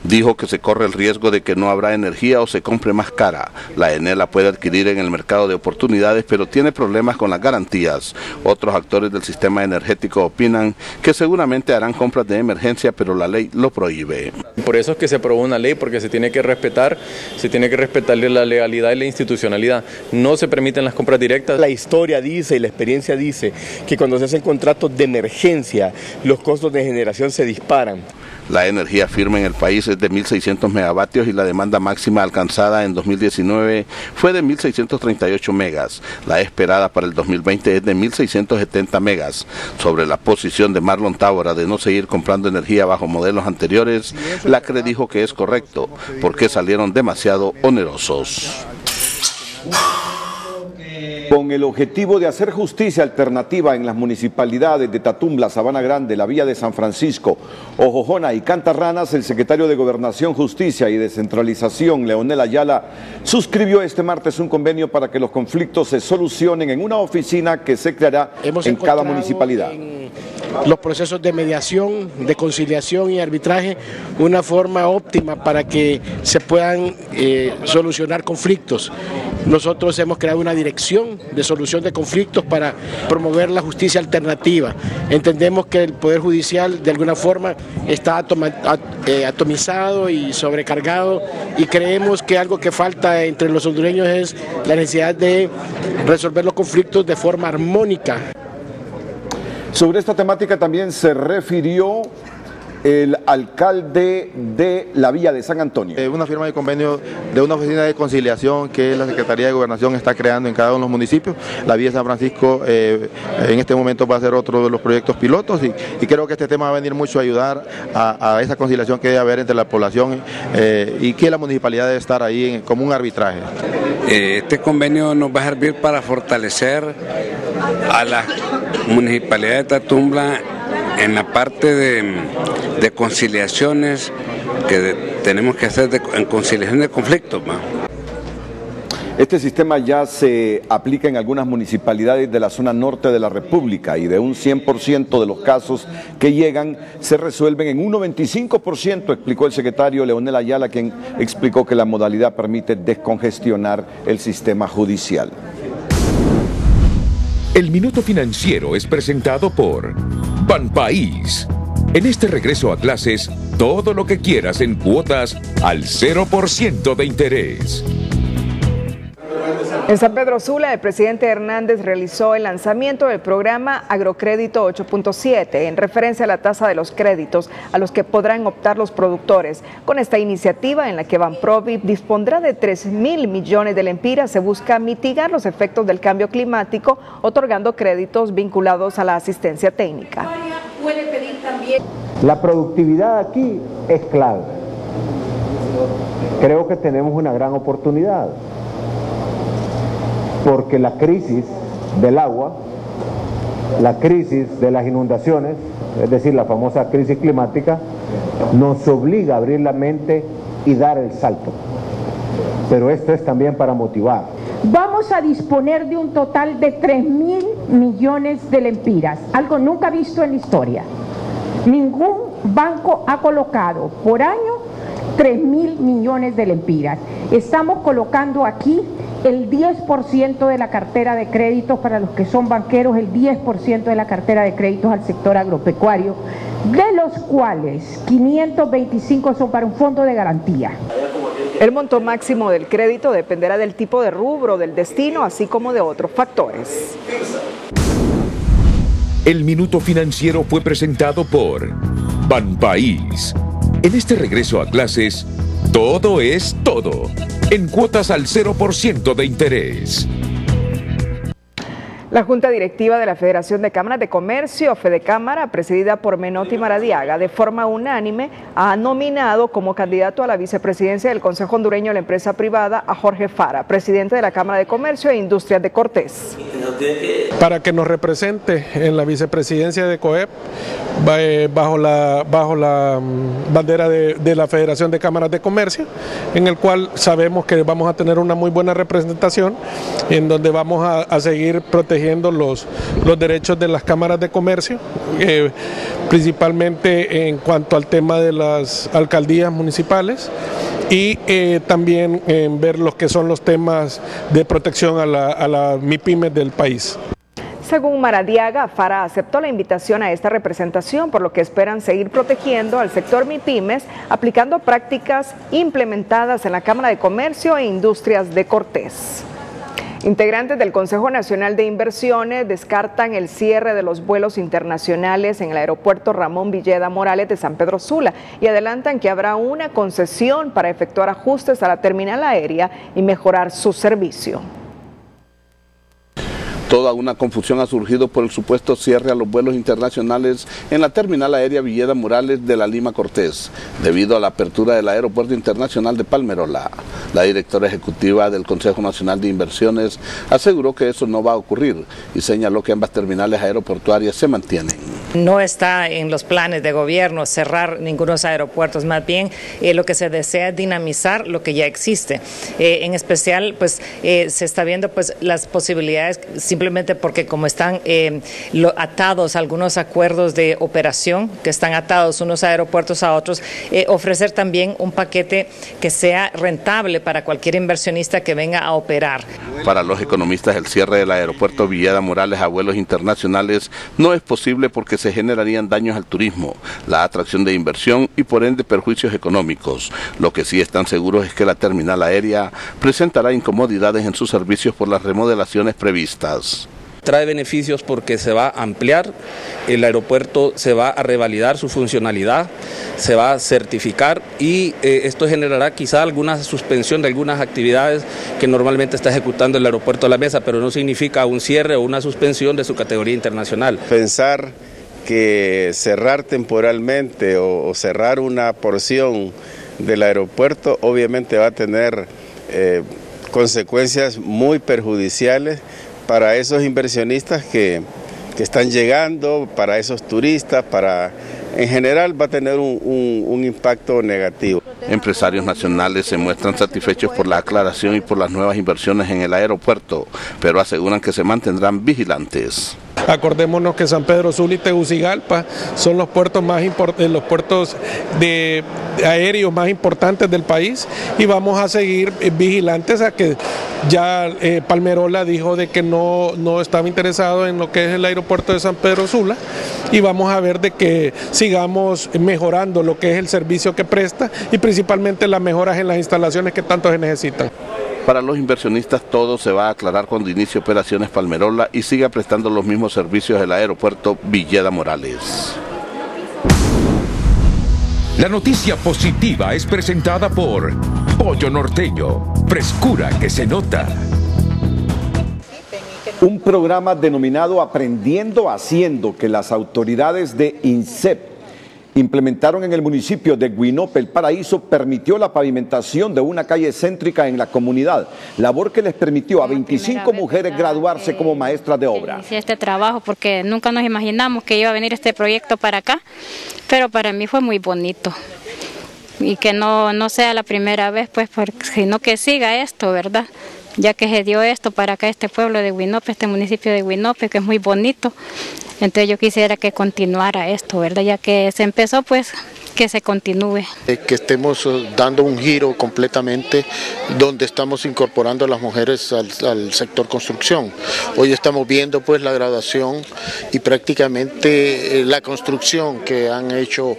Dijo que se corre el riesgo de que no habrá energía o se compre más cara. La ENE la puede adquirir en el mercado de oportunidades, pero tiene problemas con las garantías. Otros actores del sistema energético opinan que seguramente harán compras de emergencia, pero la ley lo prohíbe. Por eso es que se aprobó una ley, porque se tiene que respetar, se tiene que respetarle la legalidad y la institucionalidad. No se permiten las compras directas. La historia dice y la experiencia dice que cuando se hacen contratos de emergencia, los costos de generación se disparan. La energía firme en el país es de 1.600 megavatios y la demanda máxima alcanzada en 2019 fue de 1.638 megas. La esperada para el 2020 es de 1.670 megas. Sobre la posición de Marlon Tábora de no seguir comprando energía bajo modelos anteriores, la CRE dijo que es correcto porque salieron demasiado onerosos. Con el objetivo de hacer justicia alternativa en las municipalidades de Tatumbla, Sabana Grande, la Villa de San Francisco, Ojojona y Cantarranas, el secretario de Gobernación, Justicia y Descentralización, Leonel Ayala, suscribió este martes un convenio para que los conflictos se solucionen en una oficina que se creará en cada municipalidad los procesos de mediación, de conciliación y arbitraje una forma óptima para que se puedan eh, solucionar conflictos. Nosotros hemos creado una dirección de solución de conflictos para promover la justicia alternativa. Entendemos que el Poder Judicial de alguna forma está eh, atomizado y sobrecargado y creemos que algo que falta entre los hondureños es la necesidad de resolver los conflictos de forma armónica. Sobre esta temática también se refirió el alcalde de la Villa de San Antonio. Eh, una firma de convenio de una oficina de conciliación que la Secretaría de Gobernación está creando en cada uno de los municipios. La Villa de San Francisco eh, en este momento va a ser otro de los proyectos pilotos y, creo que este tema va a venir mucho a ayudar a, esa conciliación que debe haber entre la población eh, y que la municipalidad debe estar ahí como un arbitraje. este convenio nos va a servir para fortalecer a la municipalidad de Tatumbla en la parte de, conciliaciones que tenemos que hacer en conciliación de conflictos. Este sistema ya se aplica en algunas municipalidades de la zona norte de la República y de un 100% de los casos que llegan se resuelven en un 95%, explicó el secretario Leonel Ayala, quien explicó que la modalidad permite descongestionar el sistema judicial. El Minuto Financiero es presentado por Banpaís. En este regreso a clases, todo lo que quieras en cuotas al 0% de interés. En San Pedro Sula, el presidente Hernández realizó el lanzamiento del programa Agrocrédito 8.7 en referencia a la tasa de los créditos a los que podrán optar los productores. Con esta iniciativa en la que Banprovi dispondrá de 3 mil millones de lempiras, se busca mitigar los efectos del cambio climático, otorgando créditos vinculados a la asistencia técnica. La productividad aquí es clave. Creo que tenemos una gran oportunidad porque la crisis del agua, la crisis de las inundaciones, es decir, la famosa crisis climática, nos obliga a abrir la mente y dar el salto. Pero esto es también para motivar. Vamos a disponer de un total de 3 mil millones de lempiras, algo nunca visto en la historia. Ningún banco ha colocado por año 3 mil millones de lempiras. Estamos colocando aquí el 10% de la cartera de créditos para los que son banqueros, el 10% de la cartera de créditos al sector agropecuario, de los cuales 525 son para un fondo de garantía. El monto máximo del crédito dependerá del tipo de rubro, del destino, así como de otros factores. El minuto financiero fue presentado por Banpaís. En este regreso a clases, todo es todo en cuotas al 0% de interés. La Junta Directiva de la Federación de Cámaras de Comercio, Fedecámara, presidida por Menotti Maradiaga, de forma unánime ha nominado como candidato a la vicepresidencia del Consejo Hondureño de la Empresa Privada a Jorge Fara, presidente de la Cámara de Comercio e Industrias de Cortés. Para que nos represente en la vicepresidencia de COEP eh, bajo la, mm, bandera de, la Federación de Cámaras de Comercio, en el cual sabemos que vamos a tener una muy buena representación, en donde vamos a seguir protegiendo los, derechos de las cámaras de comercio, eh, principalmente en cuanto al tema de las alcaldías municipales y eh, también en ver los que son los temas de protección a la, a la MIPIMES del país. Según Maradiaga, Fara aceptó la invitación a esta representación, por lo que esperan seguir protegiendo al sector MIPIMES, aplicando prácticas implementadas en la Cámara de Comercio e Industrias de Cortés. Integrantes del Consejo Nacional de Inversiones descartan el cierre de los vuelos internacionales en el aeropuerto Ramón Villeda Morales de San Pedro Sula y adelantan que habrá una concesión para efectuar ajustes a la terminal aérea y mejorar su servicio. Toda una confusión ha surgido por el supuesto cierre a los vuelos internacionales en la terminal aérea Villeda Morales de la Lima Cortés, debido a la apertura del Aeropuerto Internacional de Palmerola. La directora ejecutiva del Consejo Nacional de Inversiones aseguró que eso no va a ocurrir y señaló que ambas terminales aeroportuarias se mantienen. No está en los planes de gobierno cerrar ninguno de los aeropuertos, más bien eh, lo que se desea es dinamizar lo que ya existe. Eh, en especial, pues eh, se está viendo pues las posibilidades simplemente porque como están atados algunos acuerdos de operación, que están atados unos aeropuertos a otros, ofrecer también un paquete que sea rentable para cualquier inversionista que venga a operar. Para los economistas, el cierre del aeropuerto Villada Morales a vuelos internacionales no es posible porque se generarían daños al turismo, la atracción de inversión y por ende perjuicios económicos. Lo que sí están seguros es que la terminal aérea presentará incomodidades en sus servicios por las remodelaciones previstas trae beneficios porque se va a ampliar, el aeropuerto se va a revalidar su funcionalidad, se va a certificar y eh, esto generará quizá alguna suspensión de algunas actividades que normalmente está ejecutando el aeropuerto de la mesa, pero no significa un cierre o una suspensión de su categoría internacional. Pensar que cerrar temporalmente o, cerrar una porción del aeropuerto obviamente va a tener eh, consecuencias muy perjudiciales para esos inversionistas que, están llegando, para esos turistas, para en general va a tener un, impacto negativo. Empresarios nacionales se muestran satisfechos por la aclaración y por las nuevas inversiones en el aeropuerto, pero aseguran que se mantendrán vigilantes. Acordémonos que San Pedro Sula y Tegucigalpa son los puertos más eh, los puertos de aéreos más importantes del país y vamos a seguir eh, vigilantes a que ya eh, Palmerola dijo de que no, no estaba interesado en lo que es el aeropuerto de San Pedro Sula y vamos a ver de que sigamos mejorando lo que es el servicio que presta y principalmente las mejoras en las instalaciones que tanto se necesitan. Para los inversionistas todo se va a aclarar cuando inicie operaciones Palmerola y siga prestando los mismos servicios del aeropuerto Villeda Morales. La noticia positiva es presentada por Pollo Norteño, frescura que se nota. Un programa denominado Aprendiendo Haciendo que las autoridades de INSEP implementaron en el municipio de Guinope, el Paraíso, permitió la pavimentación de una calle céntrica en la comunidad, labor que les permitió a 25 mujeres graduarse como maestras de obra. Este trabajo porque nunca nos imaginamos que iba a venir este proyecto para acá, pero para mí fue muy bonito y que no, no sea la primera vez, pues, sino que siga esto, ¿verdad? Ya que se dio esto para acá, este pueblo de Guinope, este municipio de Guinope, que es muy bonito. Entonces yo quisiera que continuara esto, ¿verdad? Ya que se empezó, pues que se continúe. Que estemos eh, dando un giro completamente donde estamos incorporando a las mujeres al, sector construcción. Hoy estamos viendo pues la graduación y prácticamente eh, la construcción que han hecho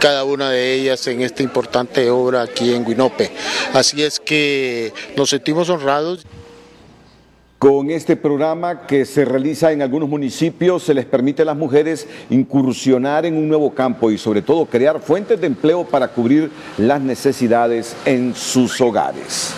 cada una de ellas en esta importante obra aquí en Guinope. Así es que nos sentimos honrados. Con este programa que se realiza en algunos municipios se les permite a las mujeres incursionar en un nuevo campo y sobre todo crear fuentes de empleo para cubrir las necesidades en sus hogares.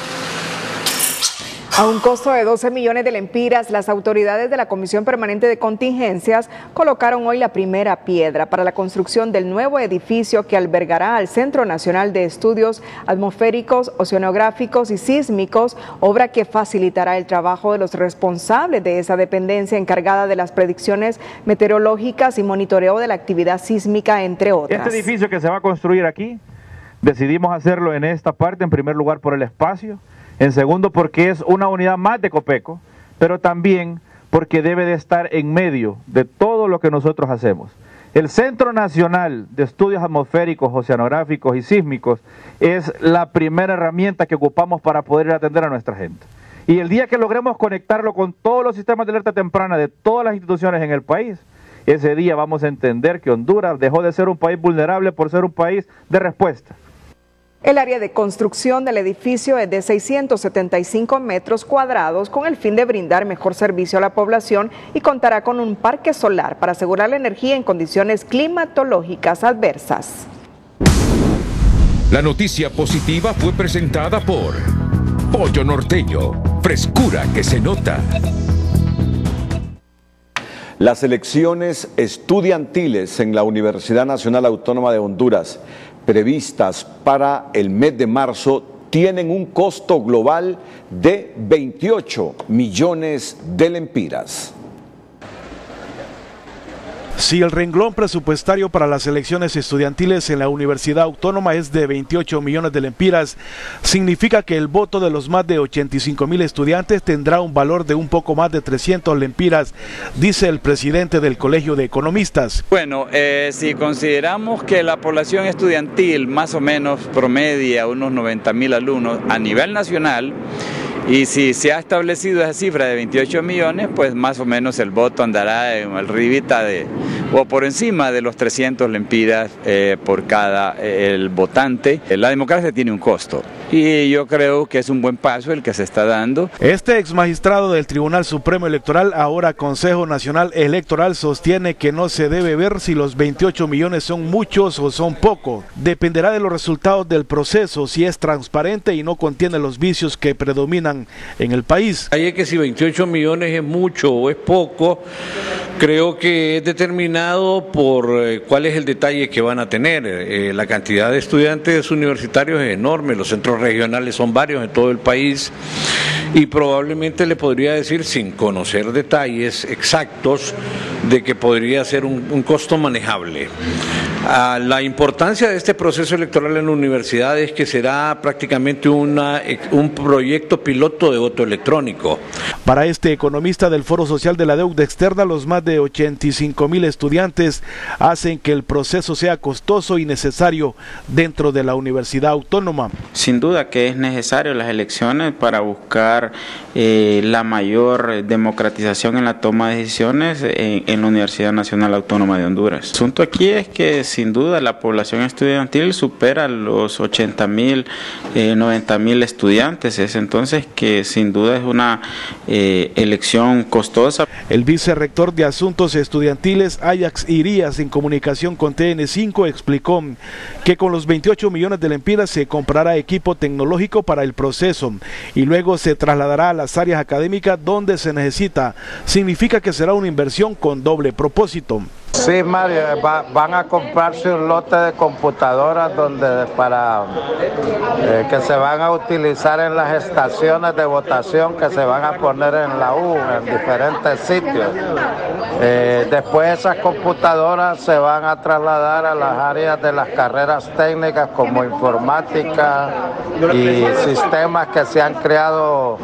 A un costo de 12 millones de lempiras, las autoridades de la Comisión Permanente de Contingencias colocaron hoy la primera piedra para la construcción del nuevo edificio que albergará al Centro Nacional de Estudios Atmosféricos, Oceanográficos y Sísmicos, obra que facilitará el trabajo de los responsables de esa dependencia encargada de las predicciones meteorológicas y monitoreo de la actividad sísmica, entre otras. Este edificio que se va a construir aquí, decidimos hacerlo en esta parte, en primer lugar por el espacio, en segundo, porque es una unidad más de Copeco, pero también porque debe de estar en medio de todo lo que nosotros hacemos. El Centro Nacional de Estudios Atmosféricos, Oceanográficos y Sísmicos es la primera herramienta que ocupamos para poder atender a nuestra gente. Y el día que logremos conectarlo con todos los sistemas de alerta temprana de todas las instituciones en el país, ese día vamos a entender que Honduras dejó de ser un país vulnerable por ser un país de respuesta. El área de construcción del edificio es de 675 metros cuadrados con el fin de brindar mejor servicio a la población y contará con un parque solar para asegurar la energía en condiciones climatológicas adversas. La noticia positiva fue presentada por Pollo Norteño, frescura que se nota. Las elecciones estudiantiles en la Universidad Nacional Autónoma de Honduras, previstas para el mes de marzo, tienen un costo global de 28 millones de lempiras. Si el renglón presupuestario para las elecciones estudiantiles en la Universidad Autónoma es de 28 millones de lempiras, significa que el voto de los más de 85 mil estudiantes tendrá un valor de un poco más de 300 lempiras, dice el presidente del Colegio de Economistas. Bueno, eh, si consideramos que la población estudiantil más o menos promedia unos 90 mil alumnos a nivel nacional, y si se ha establecido esa cifra de 28 millones, pues más o menos el voto andará en el ribita de, o por encima de los 300 lempiras eh, por cada eh, el votante. La democracia tiene un costo y yo creo que es un buen paso el que se está dando. Este ex magistrado del Tribunal Supremo Electoral, ahora Consejo Nacional Electoral, sostiene que no se debe ver si los 28 millones son muchos o son pocos. Dependerá de los resultados del proceso, si es transparente y no contiene los vicios que predominan en el país. Ahí que si 28 millones es mucho o es poco, creo que es determinado por eh, cuál es el detalle que van a tener. Eh, la cantidad de estudiantes universitarios es enorme, los centros regionales son varios en todo el país y probablemente le podría decir, sin conocer detalles exactos, de que podría ser un, costo manejable. Ah, la importancia de este proceso electoral en la universidad es que será prácticamente una, un proyecto piloto de voto electrónico. Para este economista del Foro Social de la Deuda Externa, los más de 85 mil estudiantes hacen que el proceso sea costoso y necesario dentro de la Universidad Autónoma. Sin duda que es necesario las elecciones para buscar eh, la mayor democratización en la toma de decisiones en, la Universidad Nacional Autónoma de Honduras. El asunto aquí es que sin duda la población estudiantil supera los 80 mil, 90 eh, mil estudiantes, es entonces que sin duda es una eh, elección costosa. El vicerrector de Asuntos Estudiantiles, Ajax Irías, en comunicación con TN5, explicó que con los 28 millones de lempiras se comprará equipo tecnológico para el proceso y luego se trasladará a las áreas académicas donde se necesita. Significa que será una inversión con doble propósito. Sí, Mario, van a comprarse un lote de computadoras donde para eh, que se van a utilizar en las estaciones de votación que se van a poner en la U, en diferentes sitios. Eh, después esas computadoras se van a trasladar a las áreas de las carreras técnicas como informática y sistemas que se han creado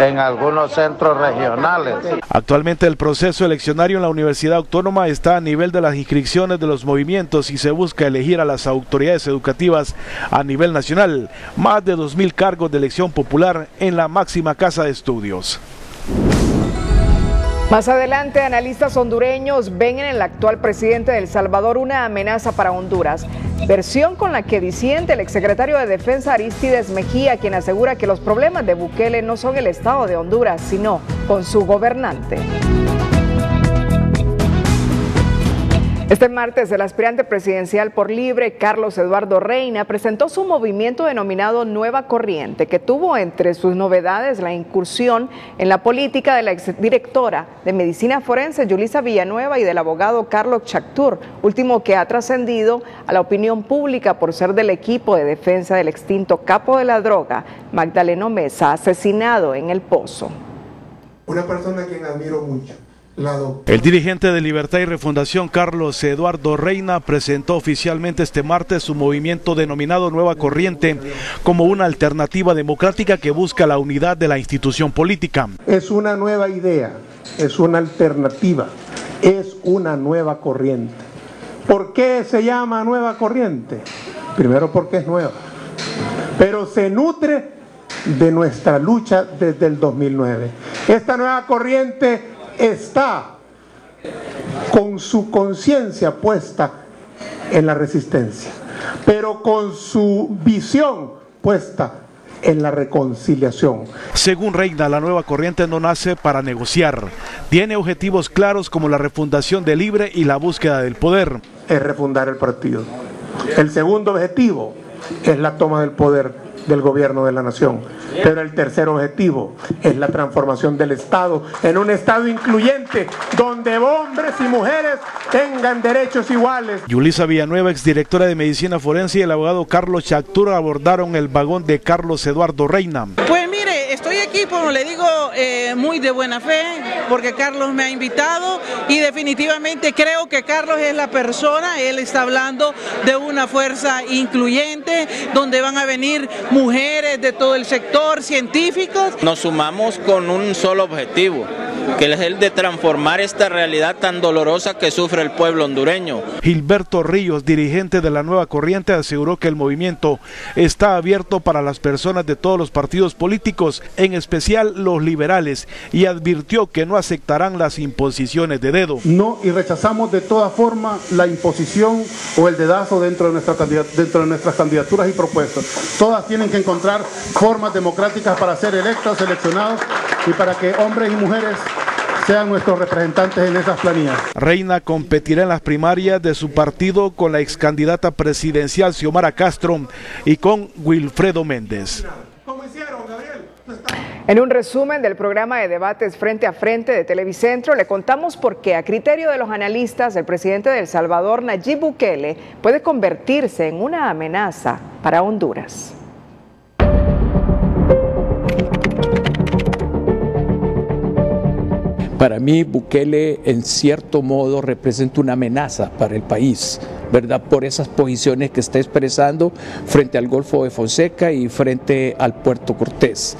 en algunos centros regionales. Actualmente el proceso eleccionario en la Universidad Autónoma está nivel de las inscripciones de los movimientos y se busca elegir a las autoridades educativas a nivel nacional. Más de 2.000 cargos de elección popular en la máxima casa de estudios. Más adelante, analistas hondureños ven en el actual presidente de El Salvador una amenaza para Honduras. Versión con la que disiente el exsecretario de Defensa Aristides Mejía, quien asegura que los problemas de Bukele no son el Estado de Honduras, sino con su gobernante. Este martes, el aspirante presidencial por libre, Carlos Eduardo Reina, presentó su movimiento denominado Nueva Corriente, que tuvo entre sus novedades la incursión en la política de la exdirectora de Medicina Forense, Yulisa Villanueva, y del abogado Carlos Chactur, último que ha trascendido a la opinión pública por ser del equipo de defensa del extinto capo de la droga, Magdaleno Mesa, asesinado en El Pozo. Una persona a quien admiro mucho el dirigente de Libertad y Refundación, Carlos Eduardo Reina, presentó oficialmente este martes su movimiento denominado Nueva Corriente como una alternativa democrática que busca la unidad de la institución política. Es una nueva idea, es una alternativa, es una nueva corriente. ¿Por qué se llama nueva corriente? Primero porque es nueva, pero se nutre de nuestra lucha desde el 2009. Esta nueva corriente está con su conciencia puesta en la resistencia, pero con su visión puesta en la reconciliación. Según Reina, la nueva corriente no nace para negociar. Tiene objetivos claros como la refundación de Libre y la búsqueda del poder. Es refundar el partido. El segundo objetivo es la toma del poder del gobierno de la nación. Pero el tercer objetivo es la transformación del Estado en un Estado incluyente donde hombres y mujeres tengan derechos iguales. Yulisa Villanueva, exdirectora de Medicina Forense y el abogado Carlos Chactura abordaron el vagón de Carlos Eduardo Reina. Pues aquí, como le digo, eh, muy de buena fe, porque Carlos me ha invitado y definitivamente creo que Carlos es la persona, él está hablando de una fuerza incluyente, donde van a venir mujeres de todo el sector, científicos. Nos sumamos con un solo objetivo, que es el de transformar esta realidad tan dolorosa que sufre el pueblo hondureño. Gilberto Ríos, dirigente de la nueva corriente, aseguró que el movimiento está abierto para las personas de todos los partidos políticos, en especial los liberales, y advirtió que no aceptarán las imposiciones de dedo. No, y rechazamos de toda forma la imposición o el dedazo dentro de, nuestra dentro de nuestras candidaturas y propuestas. Todas tienen que encontrar formas democráticas para ser electas, seleccionados y para que hombres y mujeres sean nuestros representantes en esas planillas. Reina competirá en las primarias de su partido con la ex candidata presidencial Xiomara Castro y con Wilfredo Méndez. En un resumen del programa de debates frente a frente de Televicentro, le contamos por qué, a criterio de los analistas, el presidente de El Salvador, Nayib Bukele, puede convertirse en una amenaza para Honduras. Para mí, Bukele en cierto modo representa una amenaza para el país, ¿verdad? Por esas posiciones que está expresando frente al Golfo de Fonseca y frente al Puerto Cortés.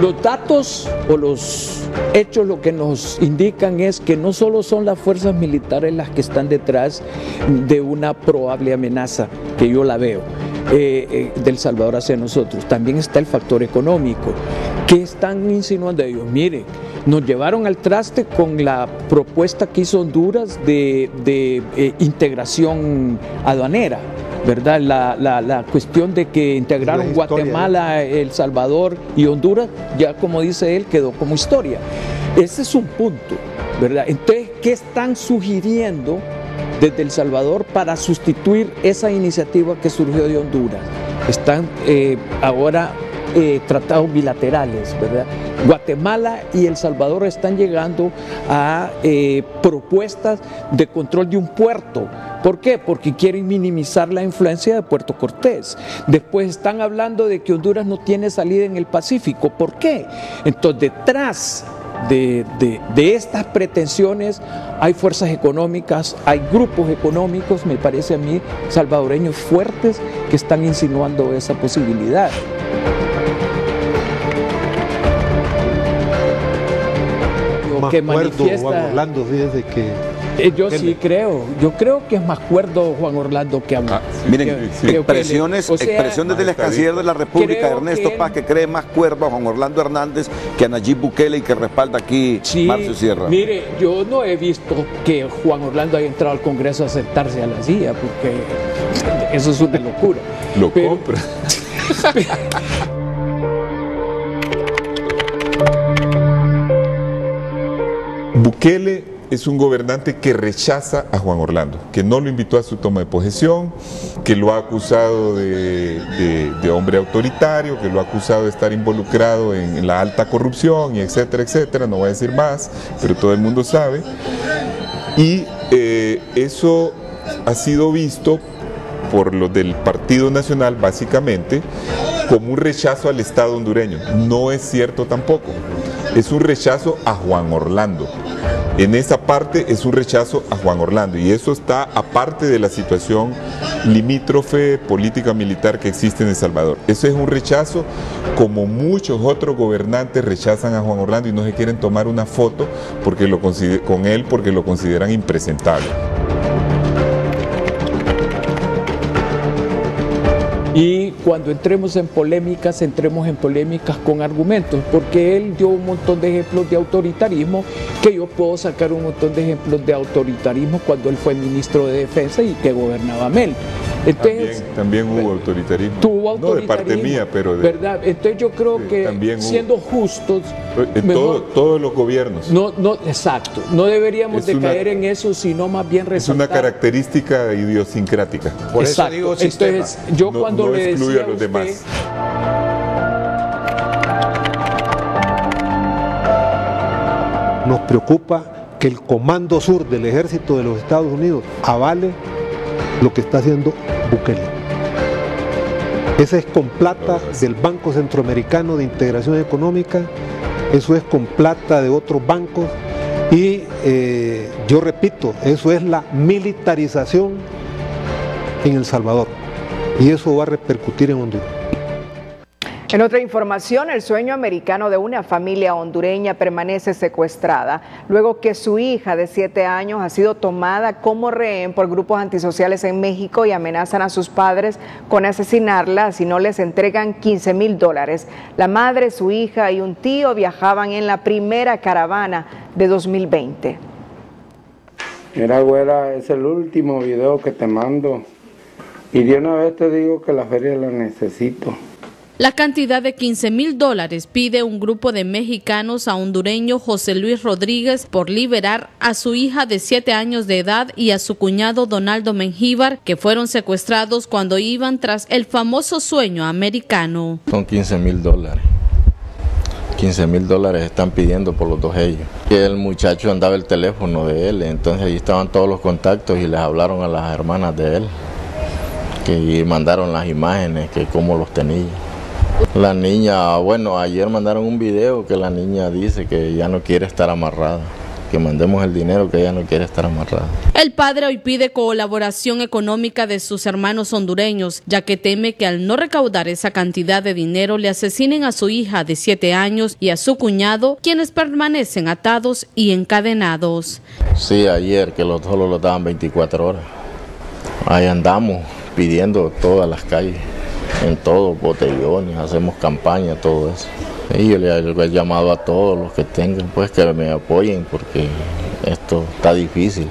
Los datos o los hechos lo que nos indican es que no solo son las fuerzas militares las que están detrás de una probable amenaza, que yo la veo, eh, eh, del Salvador hacia nosotros. También está el factor económico. ¿Qué están insinuando ellos? Miren, nos llevaron al traste con la propuesta que hizo Honduras de, eh, integración aduanera. ¿verdad? La, la, cuestión de que integraron Guatemala, El Salvador y Honduras, ya como dice él, quedó como historia. Ese es un punto, ¿verdad? Entonces, ¿qué están sugiriendo desde El Salvador para sustituir esa iniciativa que surgió de Honduras. Están eh, ahora eh, tratados bilaterales, ¿verdad? Guatemala y El Salvador están llegando a eh, propuestas de control de un puerto. ¿Por qué? Porque quieren minimizar la influencia de Puerto Cortés. Después están hablando de que Honduras no tiene salida en el Pacífico. ¿Por qué? Entonces, detrás de, estas pretensiones hay fuerzas económicas, hay grupos económicos, me parece a mí, salvadoreños fuertes que están insinuando esa posibilidad. que manifiesta... Orlando, fíjese que eh, yo sí creo, yo creo que es más cuerdo Juan Orlando que a mí. Ah, miren, expresiones, expresiones del ex canciller de la República, Ernesto Paz, que cree más cuerdo a Juan Orlando Hernández que a Nayib Bukele y que respalda aquí Marcio Sierra. Mire, yo no he visto que Juan Orlando haya entrado al Congreso a sentarse a la silla, porque eso es una locura. Lo compra. Bukele es un gobernante que rechaza a Juan Orlando, que no lo invitó a su toma de posesión, que lo ha acusado de, hombre autoritario, que lo ha acusado de estar involucrado en, la alta corrupción etcétera, etcétera, no voy a decir más, pero todo el mundo sabe. Y eh, eso ha sido visto por los del Partido Nacional básicamente como un rechazo al Estado hondureño. No es cierto tampoco. Es un rechazo a Juan Orlando. En esa parte es un rechazo a Juan Orlando y eso está aparte de la situación limítrofe política militar que existe en El Salvador. Eso es un rechazo como muchos otros gobernantes rechazan a Juan Orlando y no se quieren tomar una foto porque lo con él porque lo consideran impresentable. Y cuando entremos en polémicas, entremos en polémicas con argumentos, porque él dio un montón de ejemplos de autoritarismo, que yo puedo sacar un montón de ejemplos de autoritarismo cuando él fue ministro de Defensa y que gobernaba Mel. Entonces, también, hubo autoritarismo. Tuvo autoritarismo. No de parte mía, pero de, ¿Verdad? Entonces yo creo que siendo justos... En todos los gobiernos. No, no, exacto. No deberíamos de caer en eso, sino más bien resaltar... Es una característica idiosincrática. Por eso digo Entonces, yo cuando le decía a los demás. Nos preocupa que el Comando Sur del Ejército de los Estados Unidos avale lo que está haciendo Bukele. Ese es con plata del Banco Centroamericano de Integración Económica, eso es con plata de otros bancos y eh, yo repito, eso es la militarización en El Salvador y eso va a repercutir en Honduras. En otra información, el sueño americano de una familia hondureña permanece secuestrada luego que su hija de siete años ha sido tomada como rehén por grupos antisociales en México y amenazan a sus padres con asesinarla si no les entregan 15 mil dólares. La madre, su hija y un tío viajaban en la primera caravana de 2020. Mira, güera, es el último video que te mando. Y de una vez te digo que la feria la necesito. La cantidad de 15 mil dólares pide un grupo de mexicanos a hondureño José Luis Rodríguez por liberar a su hija de 7 años de edad y a su cuñado Donaldo Mengíbar, que fueron secuestrados cuando iban tras el famoso sueño americano. Son 15 mil dólares. 15 mil dólares están pidiendo por los dos ellos. El muchacho andaba el teléfono de él, entonces ahí estaban todos los contactos y les hablaron a las hermanas de él, que mandaron las imágenes, que cómo los tenía. La niña, bueno, ayer mandaron un video que la niña dice que ya no quiere estar amarrada que mandemos el dinero que ella no quiere estar amarrada. El padre hoy pide colaboración económica de sus hermanos hondureños, ya que teme que al no recaudar esa cantidad de dinero le asesinen a su hija de 7 años y a su cuñado, quienes permanecen atados y encadenados. Sí, ayer que los, solo lo daban 24 horas. Ahí andamos pidiendo todas las calles en todo, botellones, hacemos campaña, todo eso. Y yo le, he llamado a todos los que tengan, pues que me apoyen porque esto está difícil,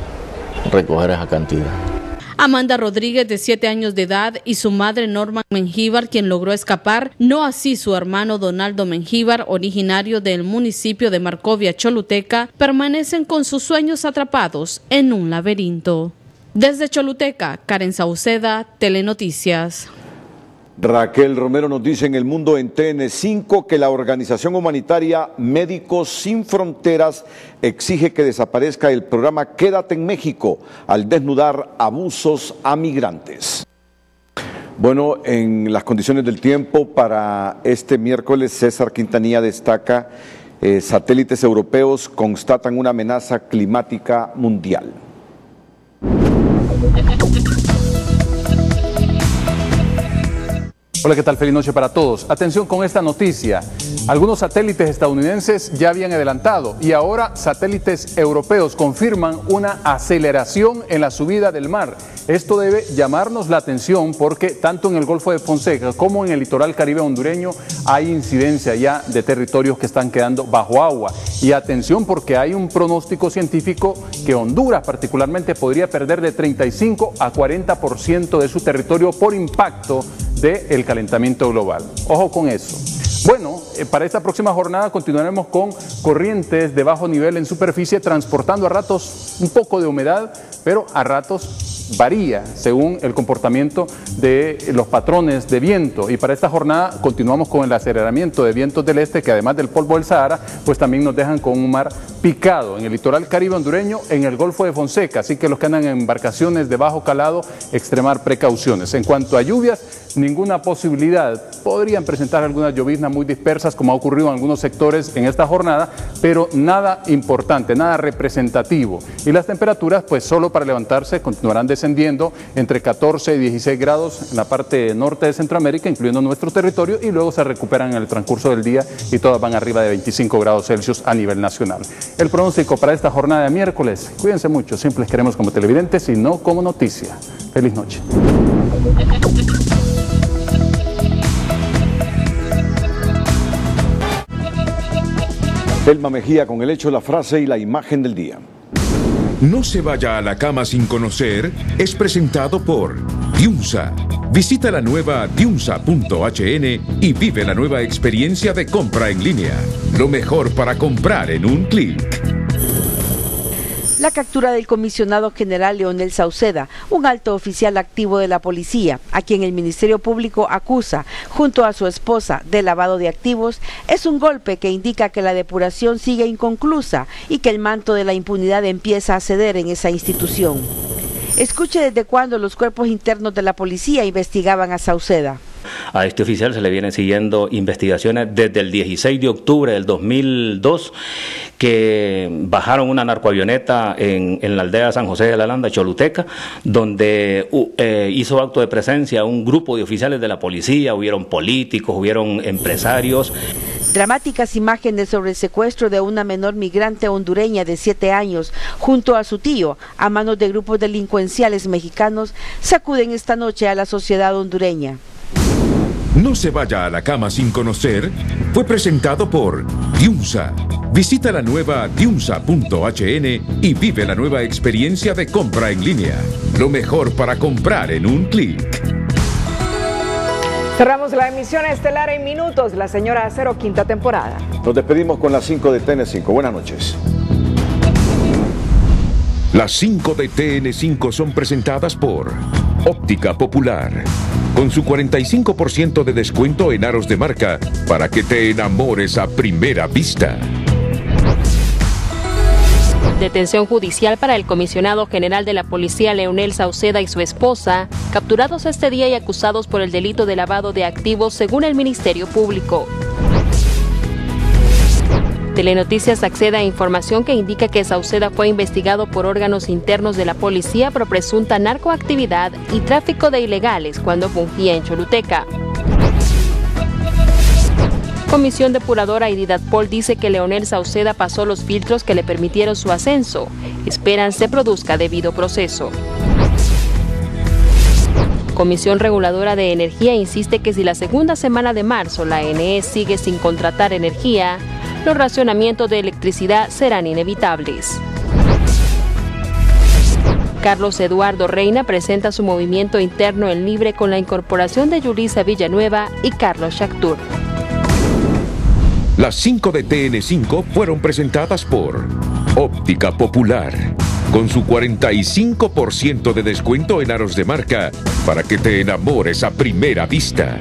recoger esa cantidad. Amanda Rodríguez, de 7 años de edad, y su madre Norma Mengíbar, quien logró escapar, no así su hermano Donaldo Mengíbar, originario del municipio de Marcovia, Choluteca, permanecen con sus sueños atrapados en un laberinto. Desde Choluteca, Karen Sauceda, Telenoticias. Raquel Romero nos dice en el mundo en TN5 que la organización humanitaria Médicos Sin Fronteras exige que desaparezca el programa Quédate en México al desnudar abusos a migrantes. Bueno, en las condiciones del tiempo para este miércoles, César Quintanilla destaca, eh, satélites europeos constatan una amenaza climática mundial. Hola, ¿qué tal? Feliz noche para todos. Atención con esta noticia. Algunos satélites estadounidenses ya habían adelantado y ahora satélites europeos confirman una aceleración en la subida del mar. Esto debe llamarnos la atención porque tanto en el Golfo de Fonseca como en el litoral caribe hondureño hay incidencia ya de territorios que están quedando bajo agua. Y atención porque hay un pronóstico científico que Honduras particularmente podría perder de 35 a 40% de su territorio por impacto del calentamiento global. Ojo con eso. Bueno, eh, para esta próxima jornada continuaremos con corrientes de bajo nivel en superficie transportando a ratos un poco de humedad, pero a ratos varía según el comportamiento de los patrones de viento. Y para esta jornada continuamos con el aceleramiento de vientos del este que además del polvo del Sahara, pues también nos dejan con un mar picado en el litoral caribe hondureño, en el Golfo de Fonseca. Así que los que andan en embarcaciones de bajo calado, extremar precauciones. En cuanto a lluvias, ninguna posibilidad. Podrían presentar algunas lloviznas muy dispersas como ha ocurrido en algunos sectores en esta jornada, pero nada importante, nada representativo. Y las temperaturas, pues solo para levantarse, continuarán descendiendo entre 14 y 16 grados en la parte norte de Centroamérica, incluyendo nuestro territorio, y luego se recuperan en el transcurso del día y todas van arriba de 25 grados Celsius a nivel nacional. El pronóstico para esta jornada de miércoles, cuídense mucho, simples queremos como televidentes y no como noticia. Feliz noche. Elma Mejía con el hecho, la frase y la imagen del día. No se vaya a la cama sin conocer es presentado por Diunsa. Visita la nueva diunsa.hn y vive la nueva experiencia de compra en línea. Lo mejor para comprar en un clic. La captura del comisionado general Leonel Sauceda, un alto oficial activo de la policía, a quien el Ministerio Público acusa, junto a su esposa, de lavado de activos, es un golpe que indica que la depuración sigue inconclusa y que el manto de la impunidad empieza a ceder en esa institución. Escuche desde cuándo los cuerpos internos de la policía investigaban a Sauceda. A este oficial se le vienen siguiendo investigaciones desde el 16 de octubre del 2002, que bajaron una narcoavioneta en, la aldea San José de la Landa, Choluteca, donde eh, hizo acto de presencia un grupo de oficiales de la policía, hubieron políticos, hubieron empresarios. Dramáticas imágenes sobre el secuestro de una menor migrante hondureña de siete años junto a su tío a manos de grupos delincuenciales mexicanos sacuden esta noche a la sociedad hondureña. No se vaya a la cama sin conocer. Fue presentado por Diunsa. Visita la nueva diunsa.hn y vive la nueva experiencia de compra en línea. Lo mejor para comprar en un clic. Cerramos la emisión estelar en minutos, la señora Acero, quinta temporada. Nos despedimos con las 5 de TN5. Buenas noches. Las 5 de TN5 son presentadas por Óptica Popular, con su 45% de descuento en aros de marca para que te enamores a primera vista. Detención judicial para el comisionado general de la policía Leonel Sauceda y su esposa, capturados este día y acusados por el delito de lavado de activos según el Ministerio Público. Telenoticias accede a información que indica que Sauceda fue investigado por órganos internos de la policía por presunta narcoactividad y tráfico de ilegales cuando fungía en Choluteca. Comisión Depuradora y Pol dice que Leonel Sauceda pasó los filtros que le permitieron su ascenso. Esperan se produzca debido proceso. Comisión Reguladora de Energía insiste que si la segunda semana de marzo la ENE sigue sin contratar energía, los racionamientos de electricidad serán inevitables. Carlos Eduardo Reina presenta su movimiento interno en libre con la incorporación de Yulisa Villanueva y Carlos Shaktur. Las 5 de TN5 fueron presentadas por Óptica Popular, con su 45% de descuento en aros de marca para que te enamores a primera vista.